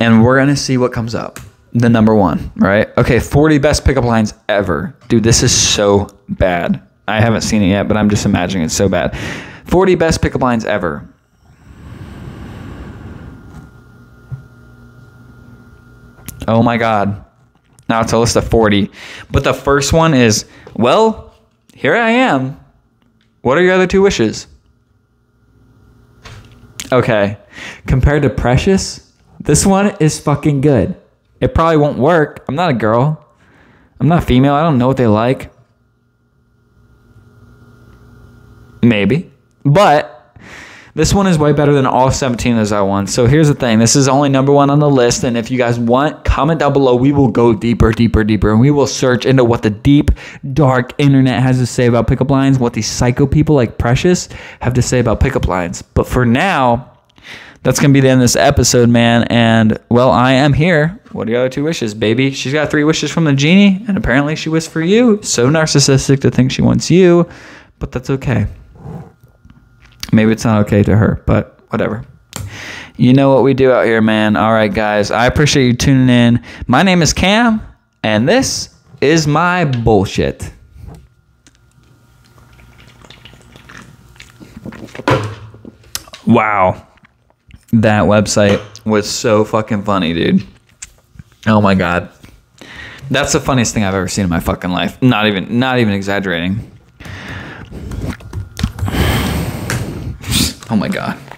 And we're going to see what comes up. The number one, right? Okay, 40 best pickup lines ever. Dude, this is so bad. I haven't seen it yet, but I'm just imagining it's so bad. 40 best pickup lines ever. Oh my God. Now it's a list of 40. But the first one is, well, here I am. What are your other two wishes? Okay. Compared to Precious, this one is fucking good. It probably won't work. I'm not a girl. I'm not female. I don't know what they like. Maybe. But this one is way better than all 17 as I won. So here's the thing. This is only number one on the list. And if you guys want, comment down below. We will go deeper, deeper, deeper. And we will search into what the deep, dark internet has to say about pickup lines, what these psycho people like Precious have to say about pickup lines. But for now, that's going to be the end of this episode, man. And, well, I am here. What are your other two wishes, baby? She's got three wishes from the genie, and apparently she wished for you. So narcissistic to think she wants you, but that's okay. Maybe it's not okay to her, but whatever. You know what we do out here, man. All right, guys. I appreciate you tuning in. My name is Cam, and this is my bullshit. Wow. that website was so fucking funny, dude. Oh my god. That's the funniest thing I've ever seen in my fucking life. Not even not even exaggerating. Oh my god.